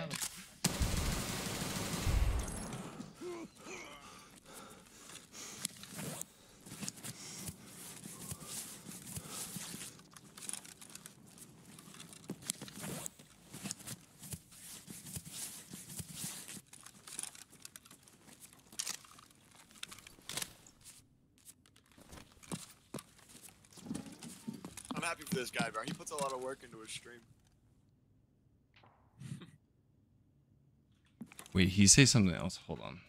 I'm happy for this guy, bro. He puts a lot of work into his stream. Wait, he say something else. Hold on.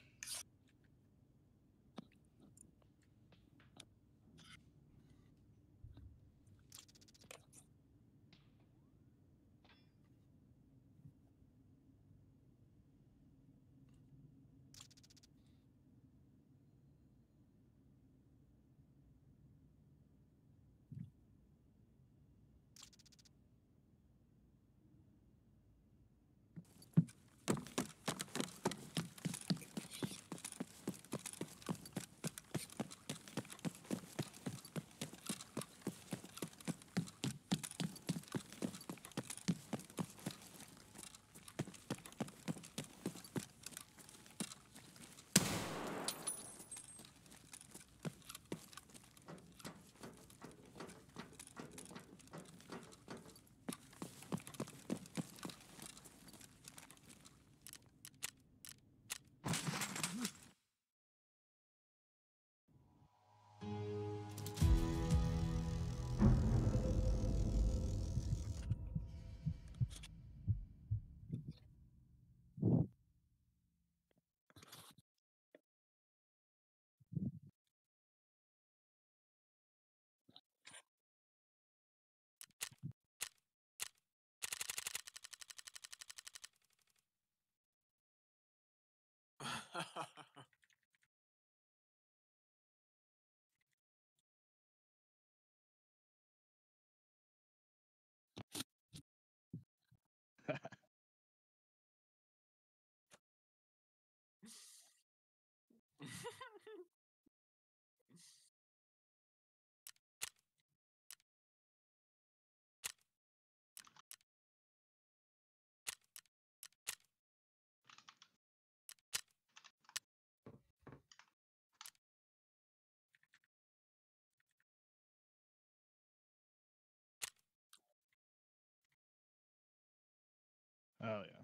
Oh yeah.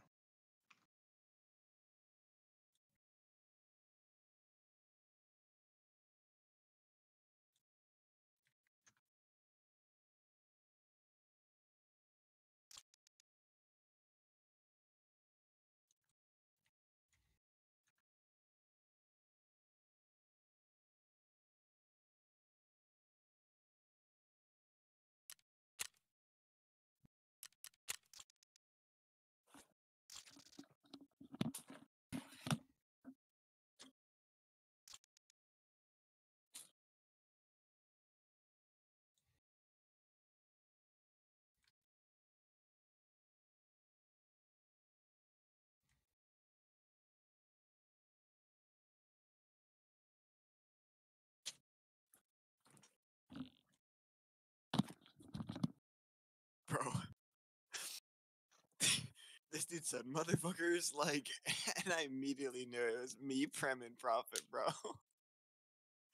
This dude said motherfuckers like, and I immediately knew it was me, Prem, and Profit, bro.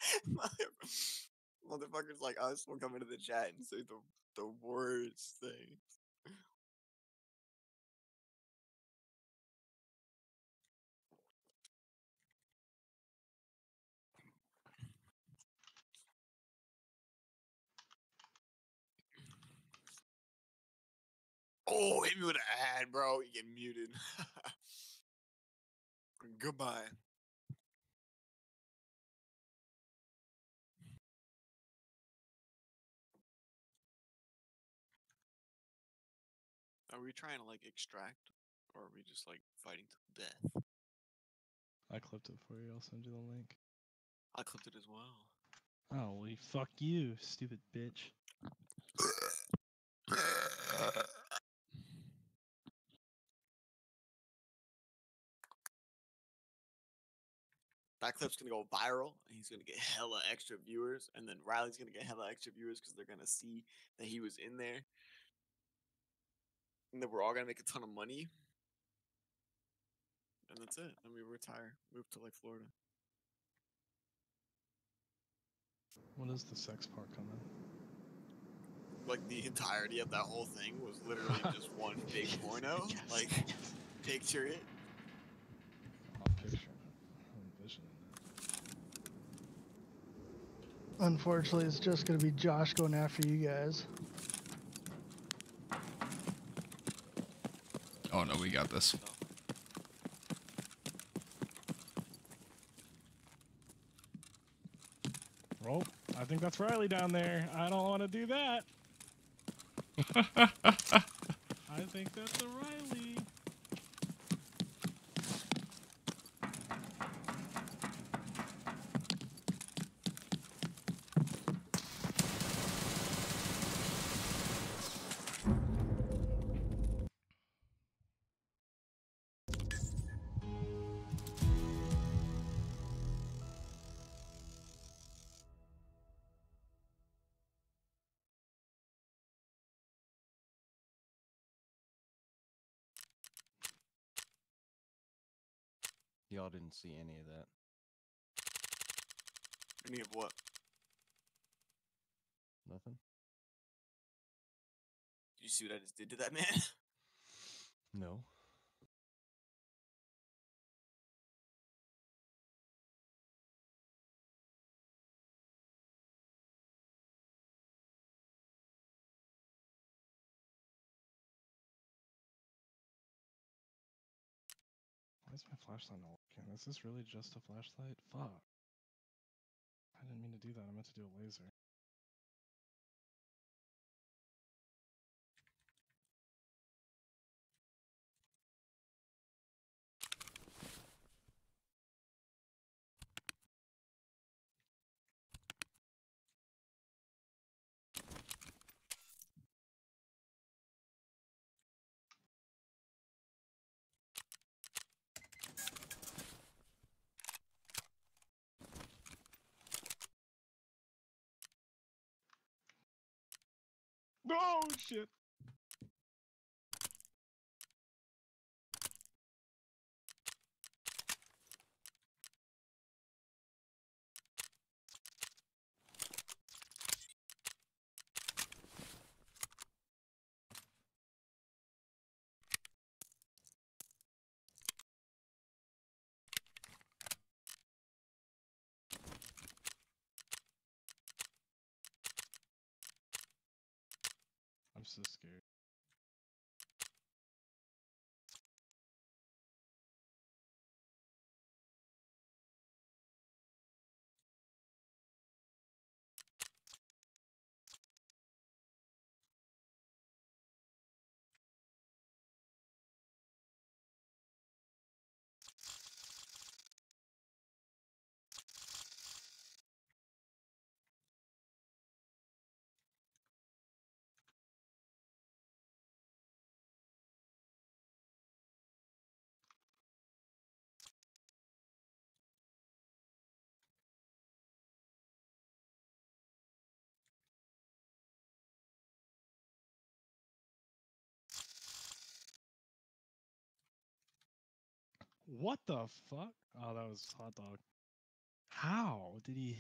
Mother- motherfuckers like us will come into the chat and say the the worst thing. Oh, hit me with an ad, bro. You get muted. Goodbye. Are we trying to like extract, or are we just like fighting to death? I clipped it for you. I'll send you the link. I clipped it as well. Oh, well, fuck you, stupid bitch. that clip's gonna go viral and he's gonna get hella extra viewers and then riley's gonna get hella extra viewers because they're gonna see that he was in there. And then we're all gonna make a ton of money. And that's it And we retire move to like florida. When does the sex part come in? like the entirety of that whole thing was literally just one big porno? Yes, like picture it Unfortunately, it's just going to be Josh going after you guys. Oh no, we got this. Oh, I think that's Riley down there. I don't want to do that. I think that's a Riley. Y'all didn't see any of that. Any of what? Nothing. Did you see what I just did to that man? No. Flashlight working? Is this really just a flashlight? Fuck. I didn't mean to do that. I meant to do a laser. No shit. So scared. What the fuck? Oh, that was hot dog. How did he?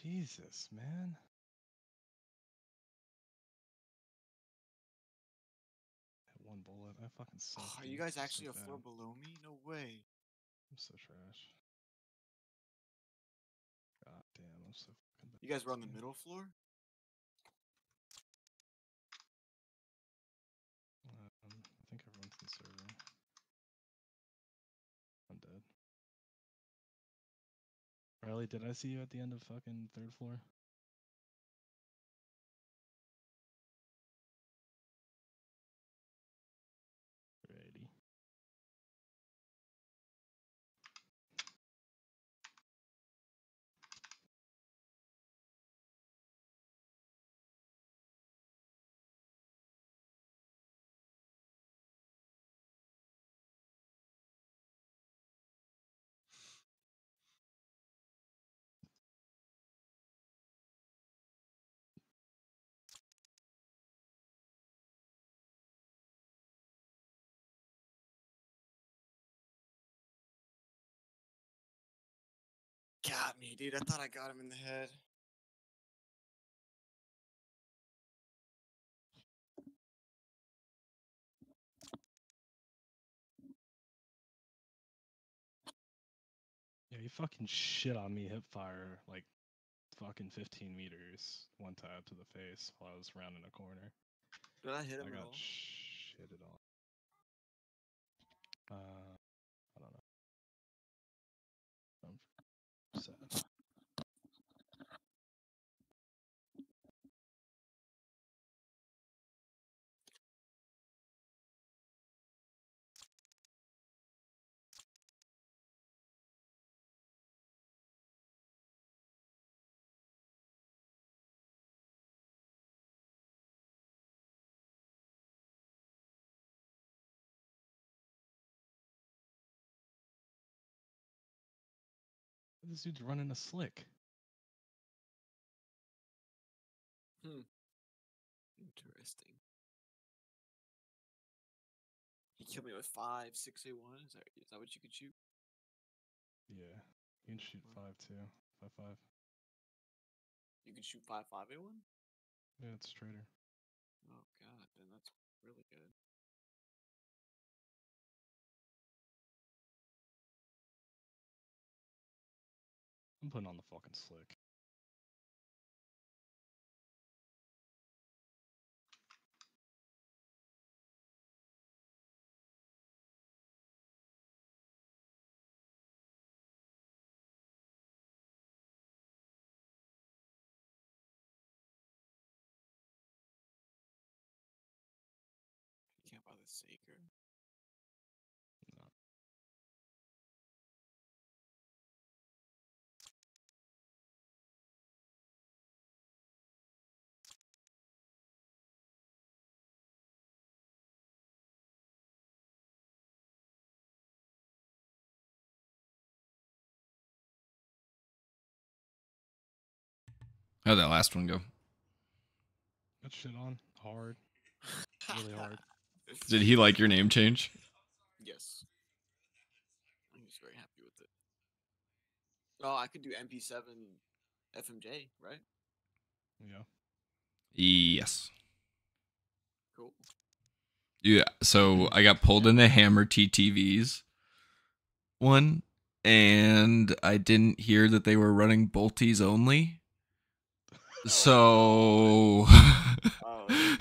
Jesus, man. One bullet. I fucking suck. Oh, are you guys So actually a bad. floor below me? No way. I'm so trash. God damn, I'm so fucking bad. You guys were on the middle floor? Um, I think everyone's in server. I'm dead. Riley, did I see you at the end of fucking third floor? Me, dude. I thought I got him in the head. Yeah, you fucking shit on me hip fire like fucking 15 meters one time to the face while I was rounding a corner. Did I hit I him at got all? it on. Uh, This dude's running a slick. Hmm. Interesting. He killed me with five, six, eight, one. Is that is that what you could shoot? Yeah, you can shoot five too. Five five. You can shoot five, five, eight, one. Yeah, it's straighter. Oh god, then that's really good. I'm putting on the fucking slick. You can't buy the Saker. How'd that last one go? Got shit on hard, really hard. Did he like your name change? Yes. I'm just very happy with it. Oh, I could do MP7 FMJ, right? Yeah. Yes. Cool. Yeah. So I got pulled in the Hammer TTVs one, and I didn't hear that they were running Bolties only. So Oh, no.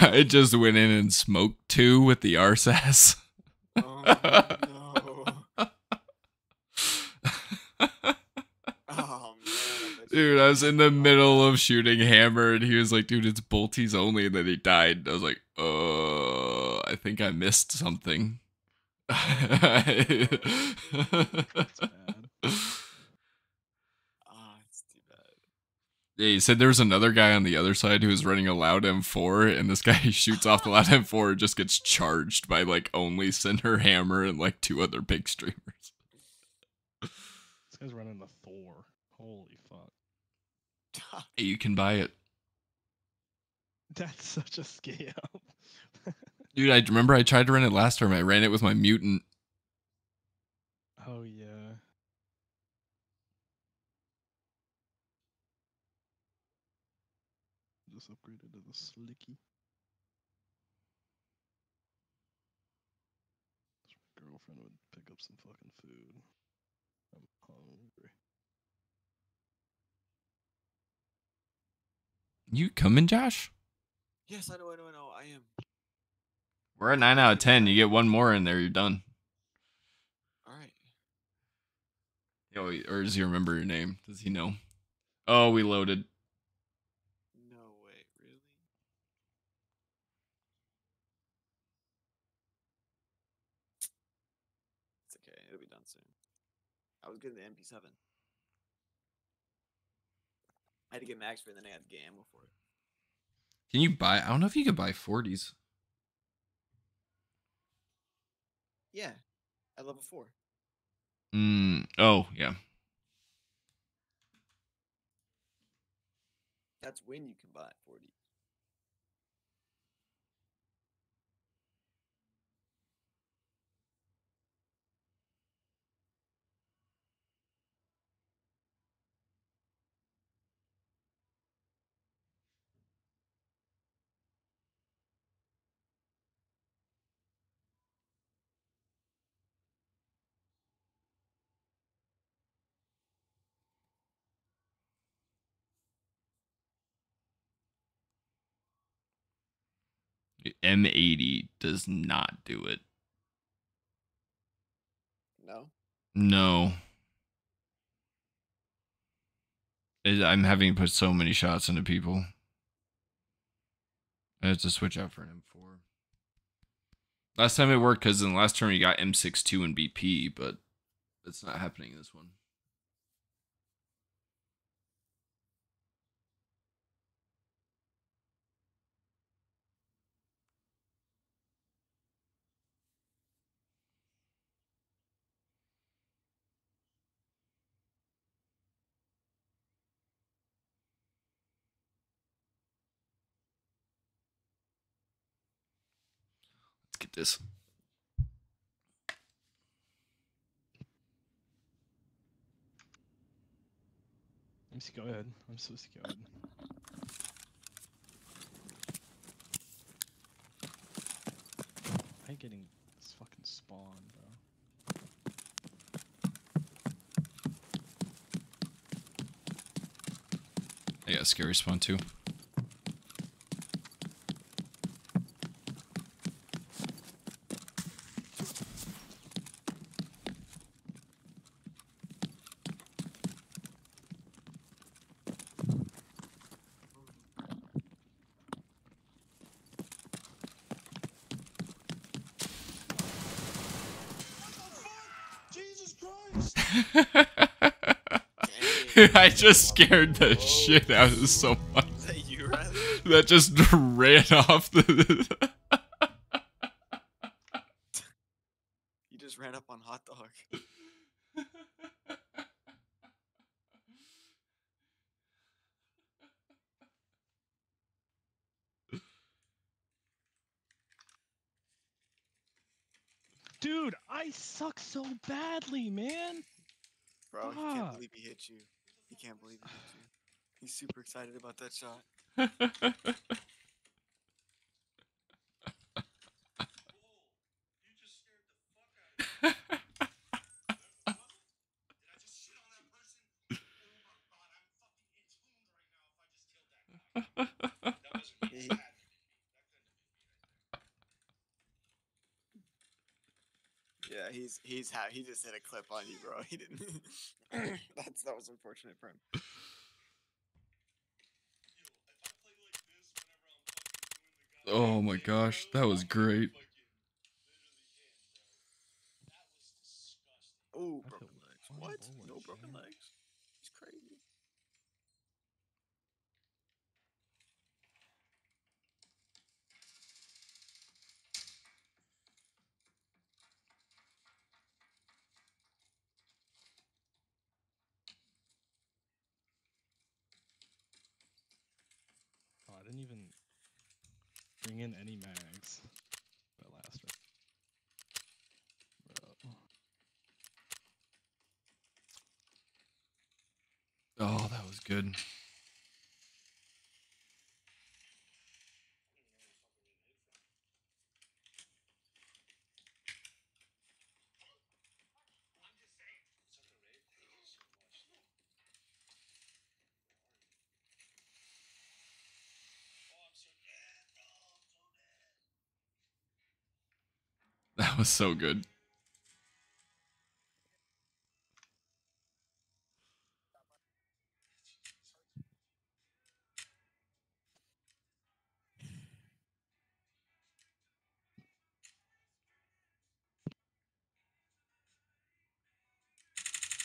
I just went in and smoked two with the RSAS. Oh, no. Oh, man. I bet Dude, I was in the middle of shooting Hammer, and he was like, "Dude, it's Bolties only," and then he died. I was like, "Uh, I think I missed something." That's bad. Ah, it's too bad. Yeah, he said there was another guy on the other side who was running a loud M4, and this guy shoots off the loud M4 and just gets charged by like only Center Hammer and like two other big streamers. This guy's running the Thor. Holy fuck. You can buy it, That's such a scam. dude. I remember I tried to run it last time. I ran it with my mutant. oh yeah. Just upgraded to the slicky. Wish my girlfriend would pick up some fucking food. I'm hungry. You coming, Josh? Yes, I know, I know, I know. I am. We're at nine out of ten. You get one more in there, you're done. All right. Oh, or does he remember your name? Does he know? Oh, we loaded. I had to get max for it, then I had to for it. Can you buy? I don't know if you could buy 40s. Yeah, at level four. Mm, oh, yeah. That's when you can buy 40s. M80 does not do it. No. No. It- I'm having to put so many shots into people. I have to switch out for an M4. Last time it worked because in the last turn you got M62 and BP, but it's not happening this one. Get this. Let me see. Go ahead. I'm so scared. I ain't getting this fucking spawn, bro. I got scary spawn too. Jesus Christ! I just scared the shit out of someone that you, that just ran off the. You just ran up on hot dog. Dude, I suck so badly, man. Bro, he can't Fuck. believe he hit you. He can't believe he hit you. He's super excited about that shot. You just scared the fuck out of me. Did I just shit on that person? Oh my god, I'm fucking entombed right now if I just killed that super excited about that shot. Yeah, he's he's ha- he just hit a clip on you, bro. He didn't. That's that was unfortunate for him. Yo, if I play like this whenever I'm fucking doing the guy, Oh my gosh, that was great. That was disgusting. Ooh, I broken legs. What? No broken legs? He's crazy. Oh, I didn't even bring in any mags. That last oh, that was good. That was so good.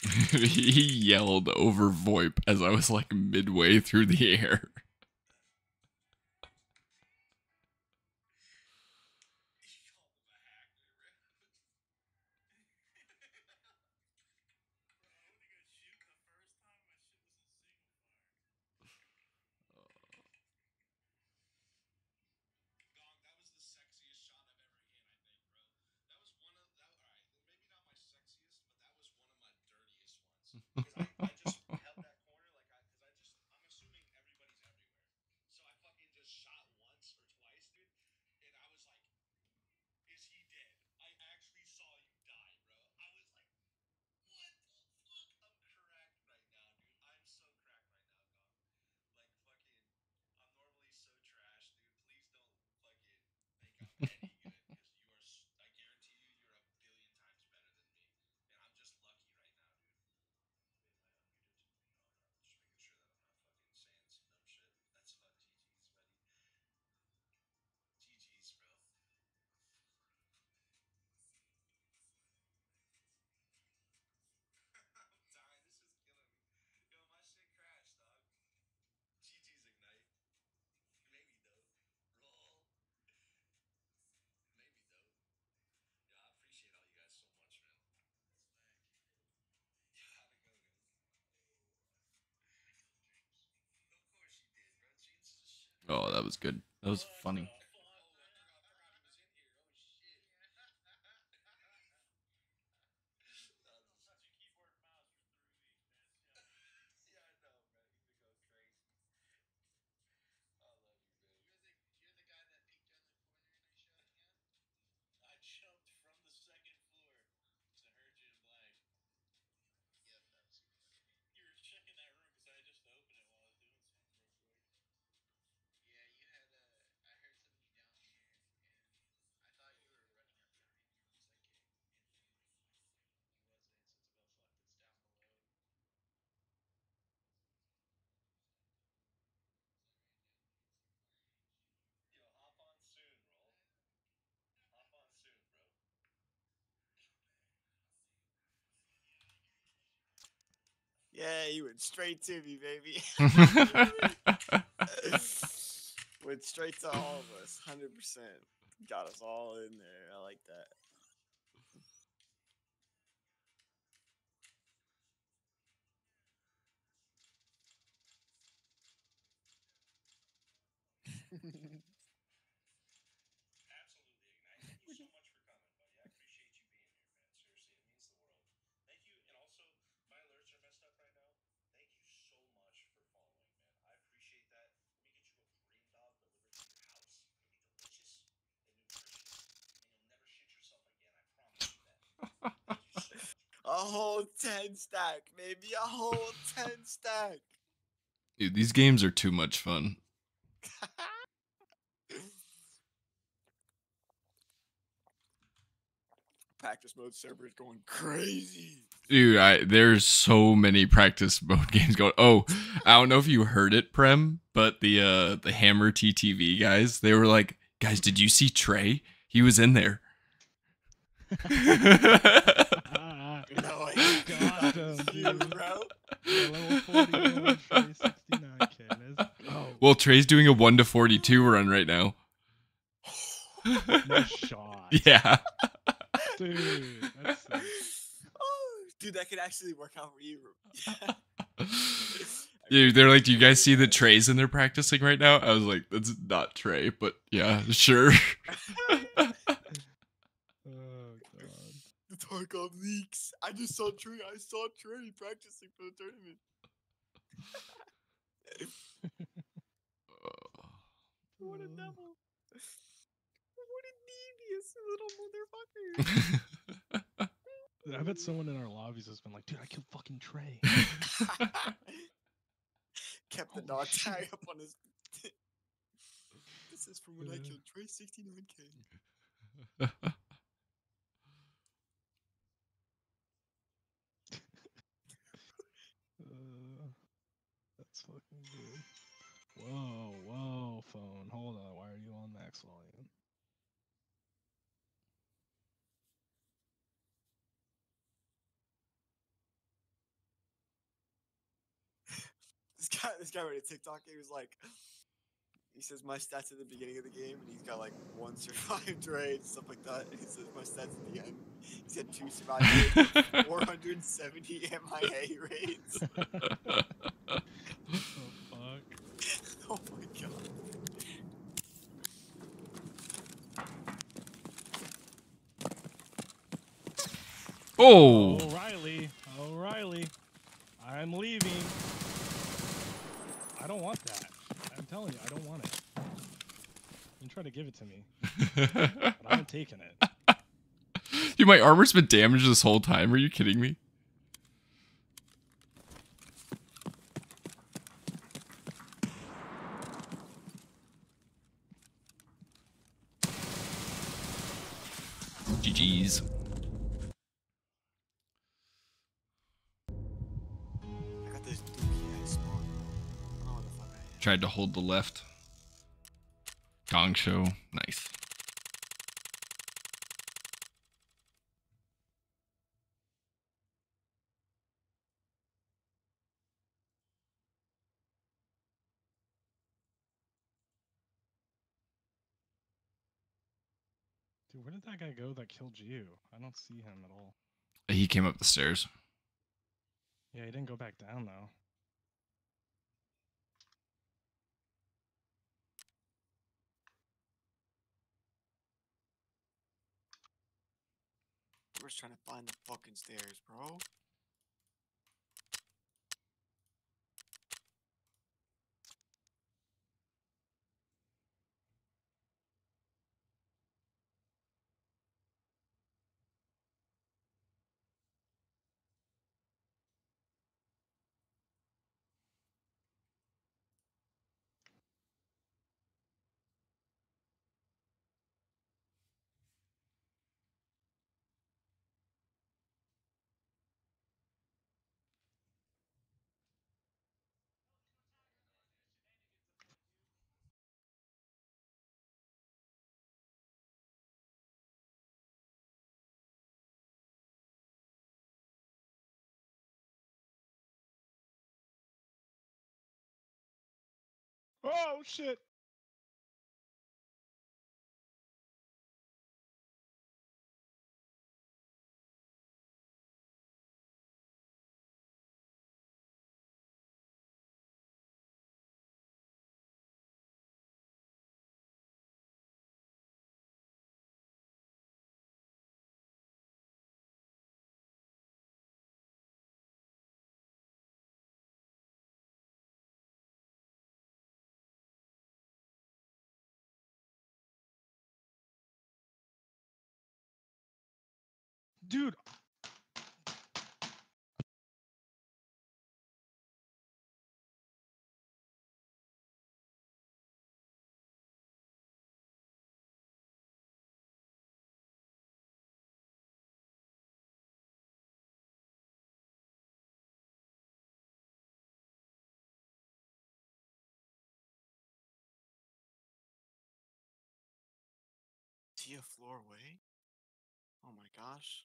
he yelled over VoIP as I was like midway through the air. Was good. That was funny. I jumped from the second floor to hurt you in black. Yep, that was You were checking that room because I just opened it while I was doing something real quick. Yeah, you had, uh, I heard something down here, and I thought you were running up behind me. It was like in, in You wasn't, since Bell's left, it's down below. Yo, hop on soon, roll. Hop on soon, bro. Yeah, you went straight to me, baby. went straight to all of us, hundred percent. Got us all in there. I like that. Absolutely, Ignite. Thank you so much for coming, buddy. I appreciate you being here, man. Seriously, it means the world. Thank you, and also my alerts are messed up right now. Thank you so much for following, man. I appreciate that. Let me get you a green dog delivered to your house. It'll be delicious and nutritious, and you'll never shit yourself again. I promise you that. Thank you so much. A whole ten stack, maybe a whole ten stack. Dude, these games are too much fun. Practice mode server is going crazy. Dude, I there's so many practice mode games going. Oh, I don't know if you heard it, Prem, but the uh the Hammer TTV guys, they were like, guys, did you see Trey? He was in there. No, I got him, dude. bro. Level 40 damage, 69k. Well, Trey's doing a one to forty two run right now. No shot. yeah. Dude, that's sick. Oh, dude, that could actually work out for you. Dude, they're like, do you guys see the Treys in there practicing right now? I was like, that's not Trey, but yeah, sure. Oh god. the Tarkov leaks. I just saw Trey. I saw Trey practicing for the tournament. What a devil. What a devious little motherfucker. I bet someone in our lobbies has been like, dude, I killed fucking Trey. Kept the dog shit. tag up on his. this is from when I killed Trey 69k. Uh, that's fucking good. Whoa, whoa, phone. Hold on. Why are you on max volume? This guy, this guy made a TikTok. He was like, he says my stats at the beginning of the game, and he's got like one survived raid, stuff like that. And he says my stats at the end. He's had two survived raids, 470 MIA raids. Oh my god. oh, O'Reilly, O'Reilly, I'm leaving. I don't want that. I'm telling you, I don't want it. You try to give it to me, but I'm taking it. dude, my armor's been damaged this whole time. Are you kidding me? Tried to hold the left. Gong show. Nice. Dude, where did that guy go that killed you? I don't see him at all. He came up the stairs. Yeah, he didn't go back down though. Trying to find the fucking stairs, bro. Oh shit! Dude, Tia floor away? Oh my gosh.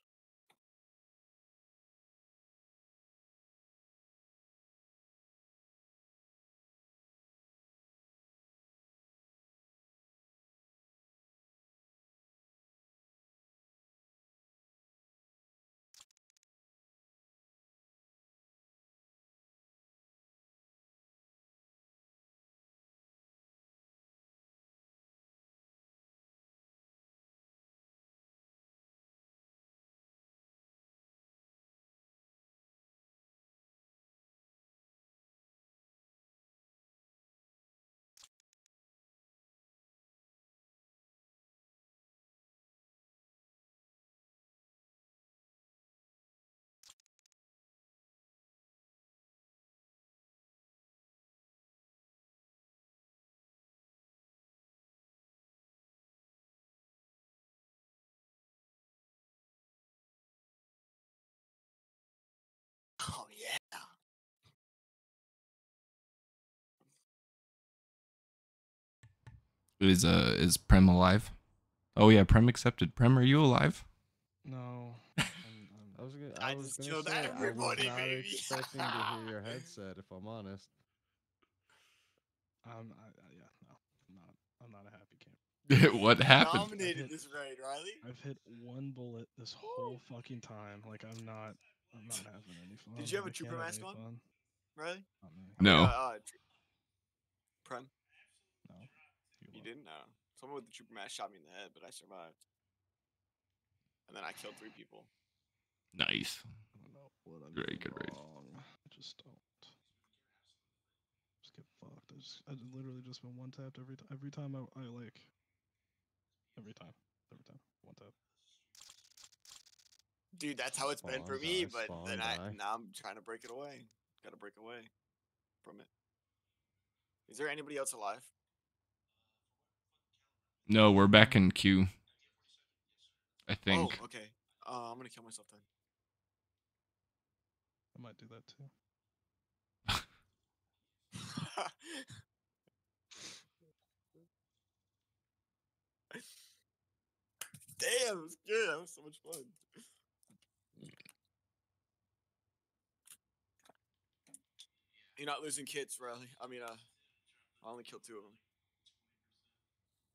Yeah. Is uh is Prem alive? Oh yeah, Prem accepted. Prem, are you alive? no. I'm, I'm, I was gonna. I I, was just gonna killed say I was everybody, not baby. expecting to hear your headset. If I'm honest. I'm, I, I, yeah, no, I'm not. I'm not a happy camper. what happened? Dominated this raid, Riley. I've hit one bullet this whole fucking time. Like I'm not. I'm not having any fun. Did you have I a trooper can't have mask any on? fun. Riley? Not me. No. Uh, uh, tr- Prem? No. You what? didn't know. Someone with the trooper mask shot me in the head, but I survived. And then I killed three people. Nice. I don't know what I'm Very doing good raid. wrong. I just don't. Just get fucked. I just, I just literally just been one tapped every time. Every time I, I like. Every time. Every time. One tap. Dude, that's how it's been for me, die, but spawn then I die. now I'm trying to break it away. Gotta break away from it. Is there anybody else alive? No, we're back in queue. I think. Oh, okay. Uh, I'm gonna kill myself then. I might do that too. Damn, it was good. That was so much fun. You're not losing kids, Riley. I mean, uh, I only killed two of them.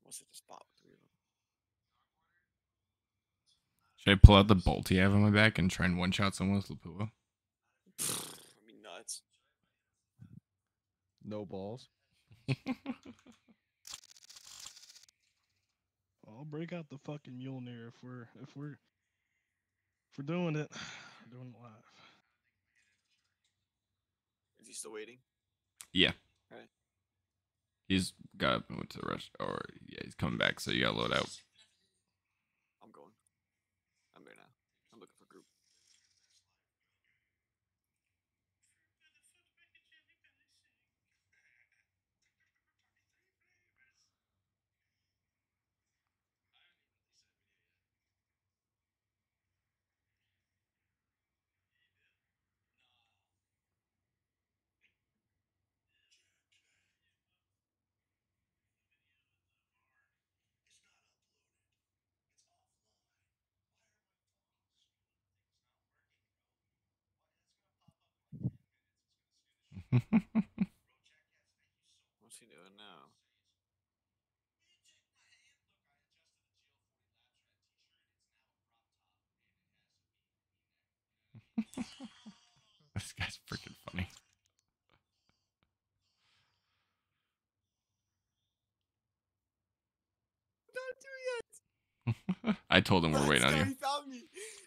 What's it? The spot with three of them. Should I pull out the bolt you have on my back and try and one shot someone with Lapua? I mean, nuts. No balls. I'll break out the fucking Mjolnir if we're if we're if We're doing it. We're doing it live. Is he still waiting? Yeah. Right. He's got up and went to the rush, or yeah, he's coming back. So you gotta load out. I'm going. I'm there now. I'm looking for group. What's he doing now? this guy's freaking funny. Not do yet. I told him we're Let's waiting on go, you.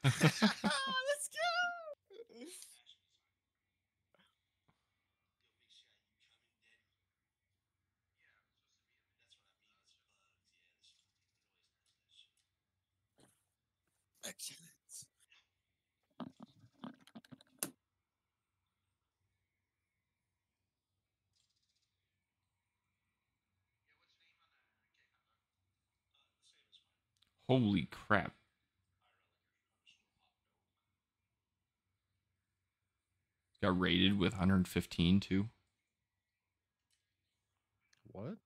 Holy crap! Got rated with 115 too. What?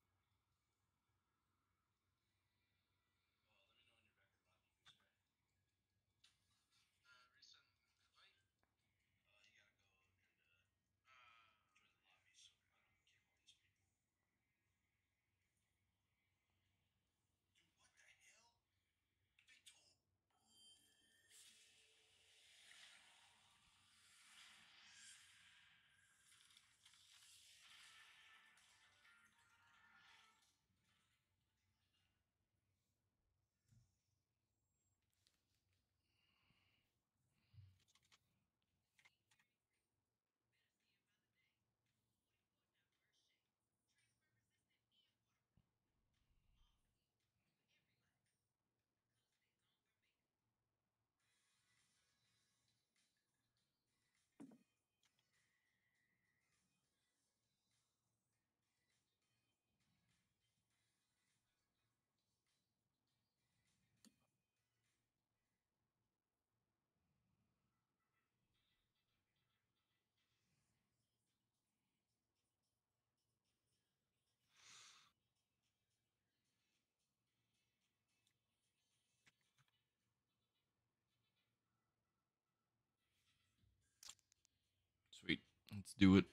Let's do it.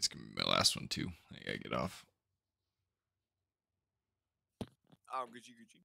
This gonna be my last one too. I gotta get off. Oh, Gucci Gucci.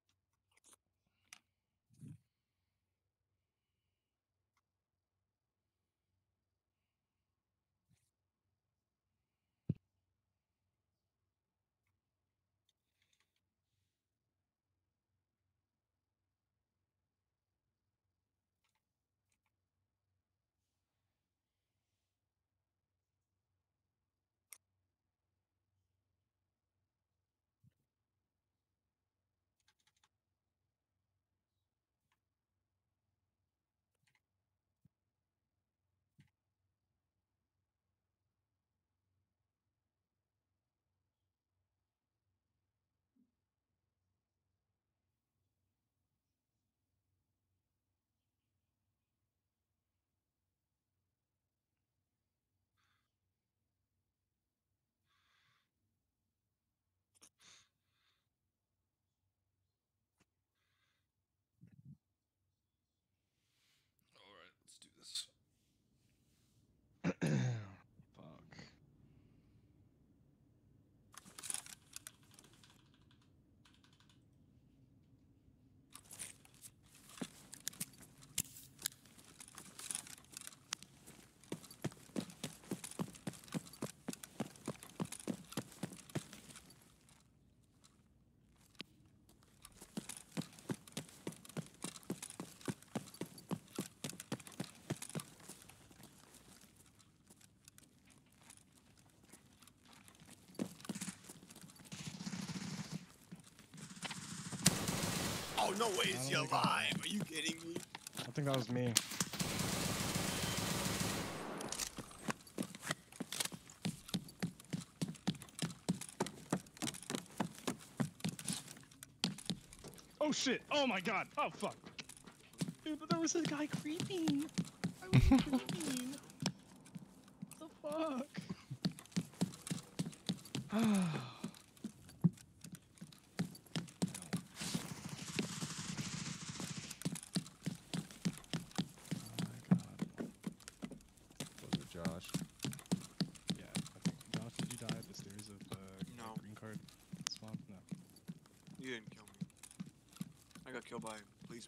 No way is I he don't think I- alive. Are you kidding me? I think that was me. Oh shit! Oh my god! Oh fuck! Dude, but there was a guy creeping. I was creeping. What the fuck? Oh my god. Was it Josh? Yeah, I think Josh, did you die at the stairs of the No. green card swamp? No. You didn't kill me. I got killed by police.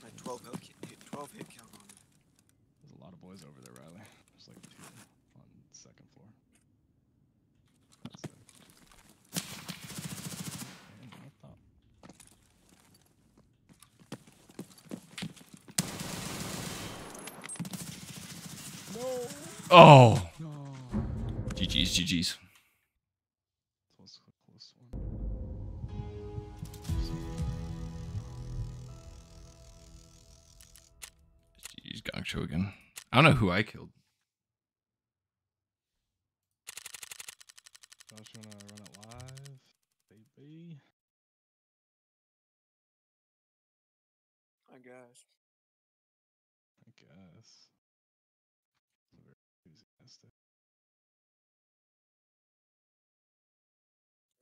I had 12 hit, hit 12 hit count on it. There's a lot of boys over there, Riley. There's like two on second floor. That's it. Man, what the? Oh, No. GG's, GG's. GG's Gong Show again. I don't know who I killed. Josh, you wanna run it live? Baby. I guess. I guess. Very enthusiastic.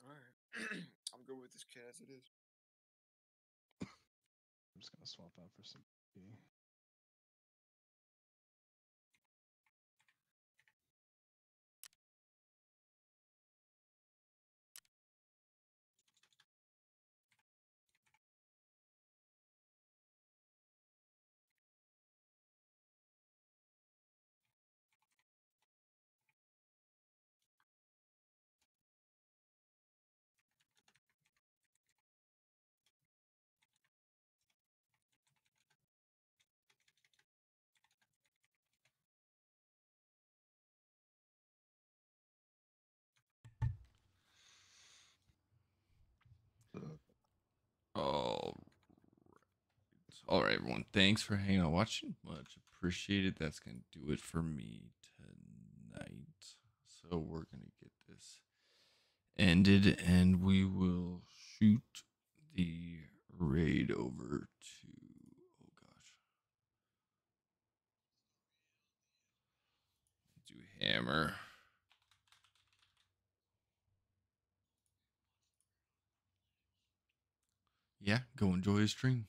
Alright. I'm good with this kid as it is. I'm just gonna swap out for some. B. All right. All right, everyone. Thanks for hanging out watching. Much appreciated. That's to do it for me tonight. So we're to get this ended and we will shoot the raid over to. Oh, gosh. Do hammer. Yeah, go enjoy his stream.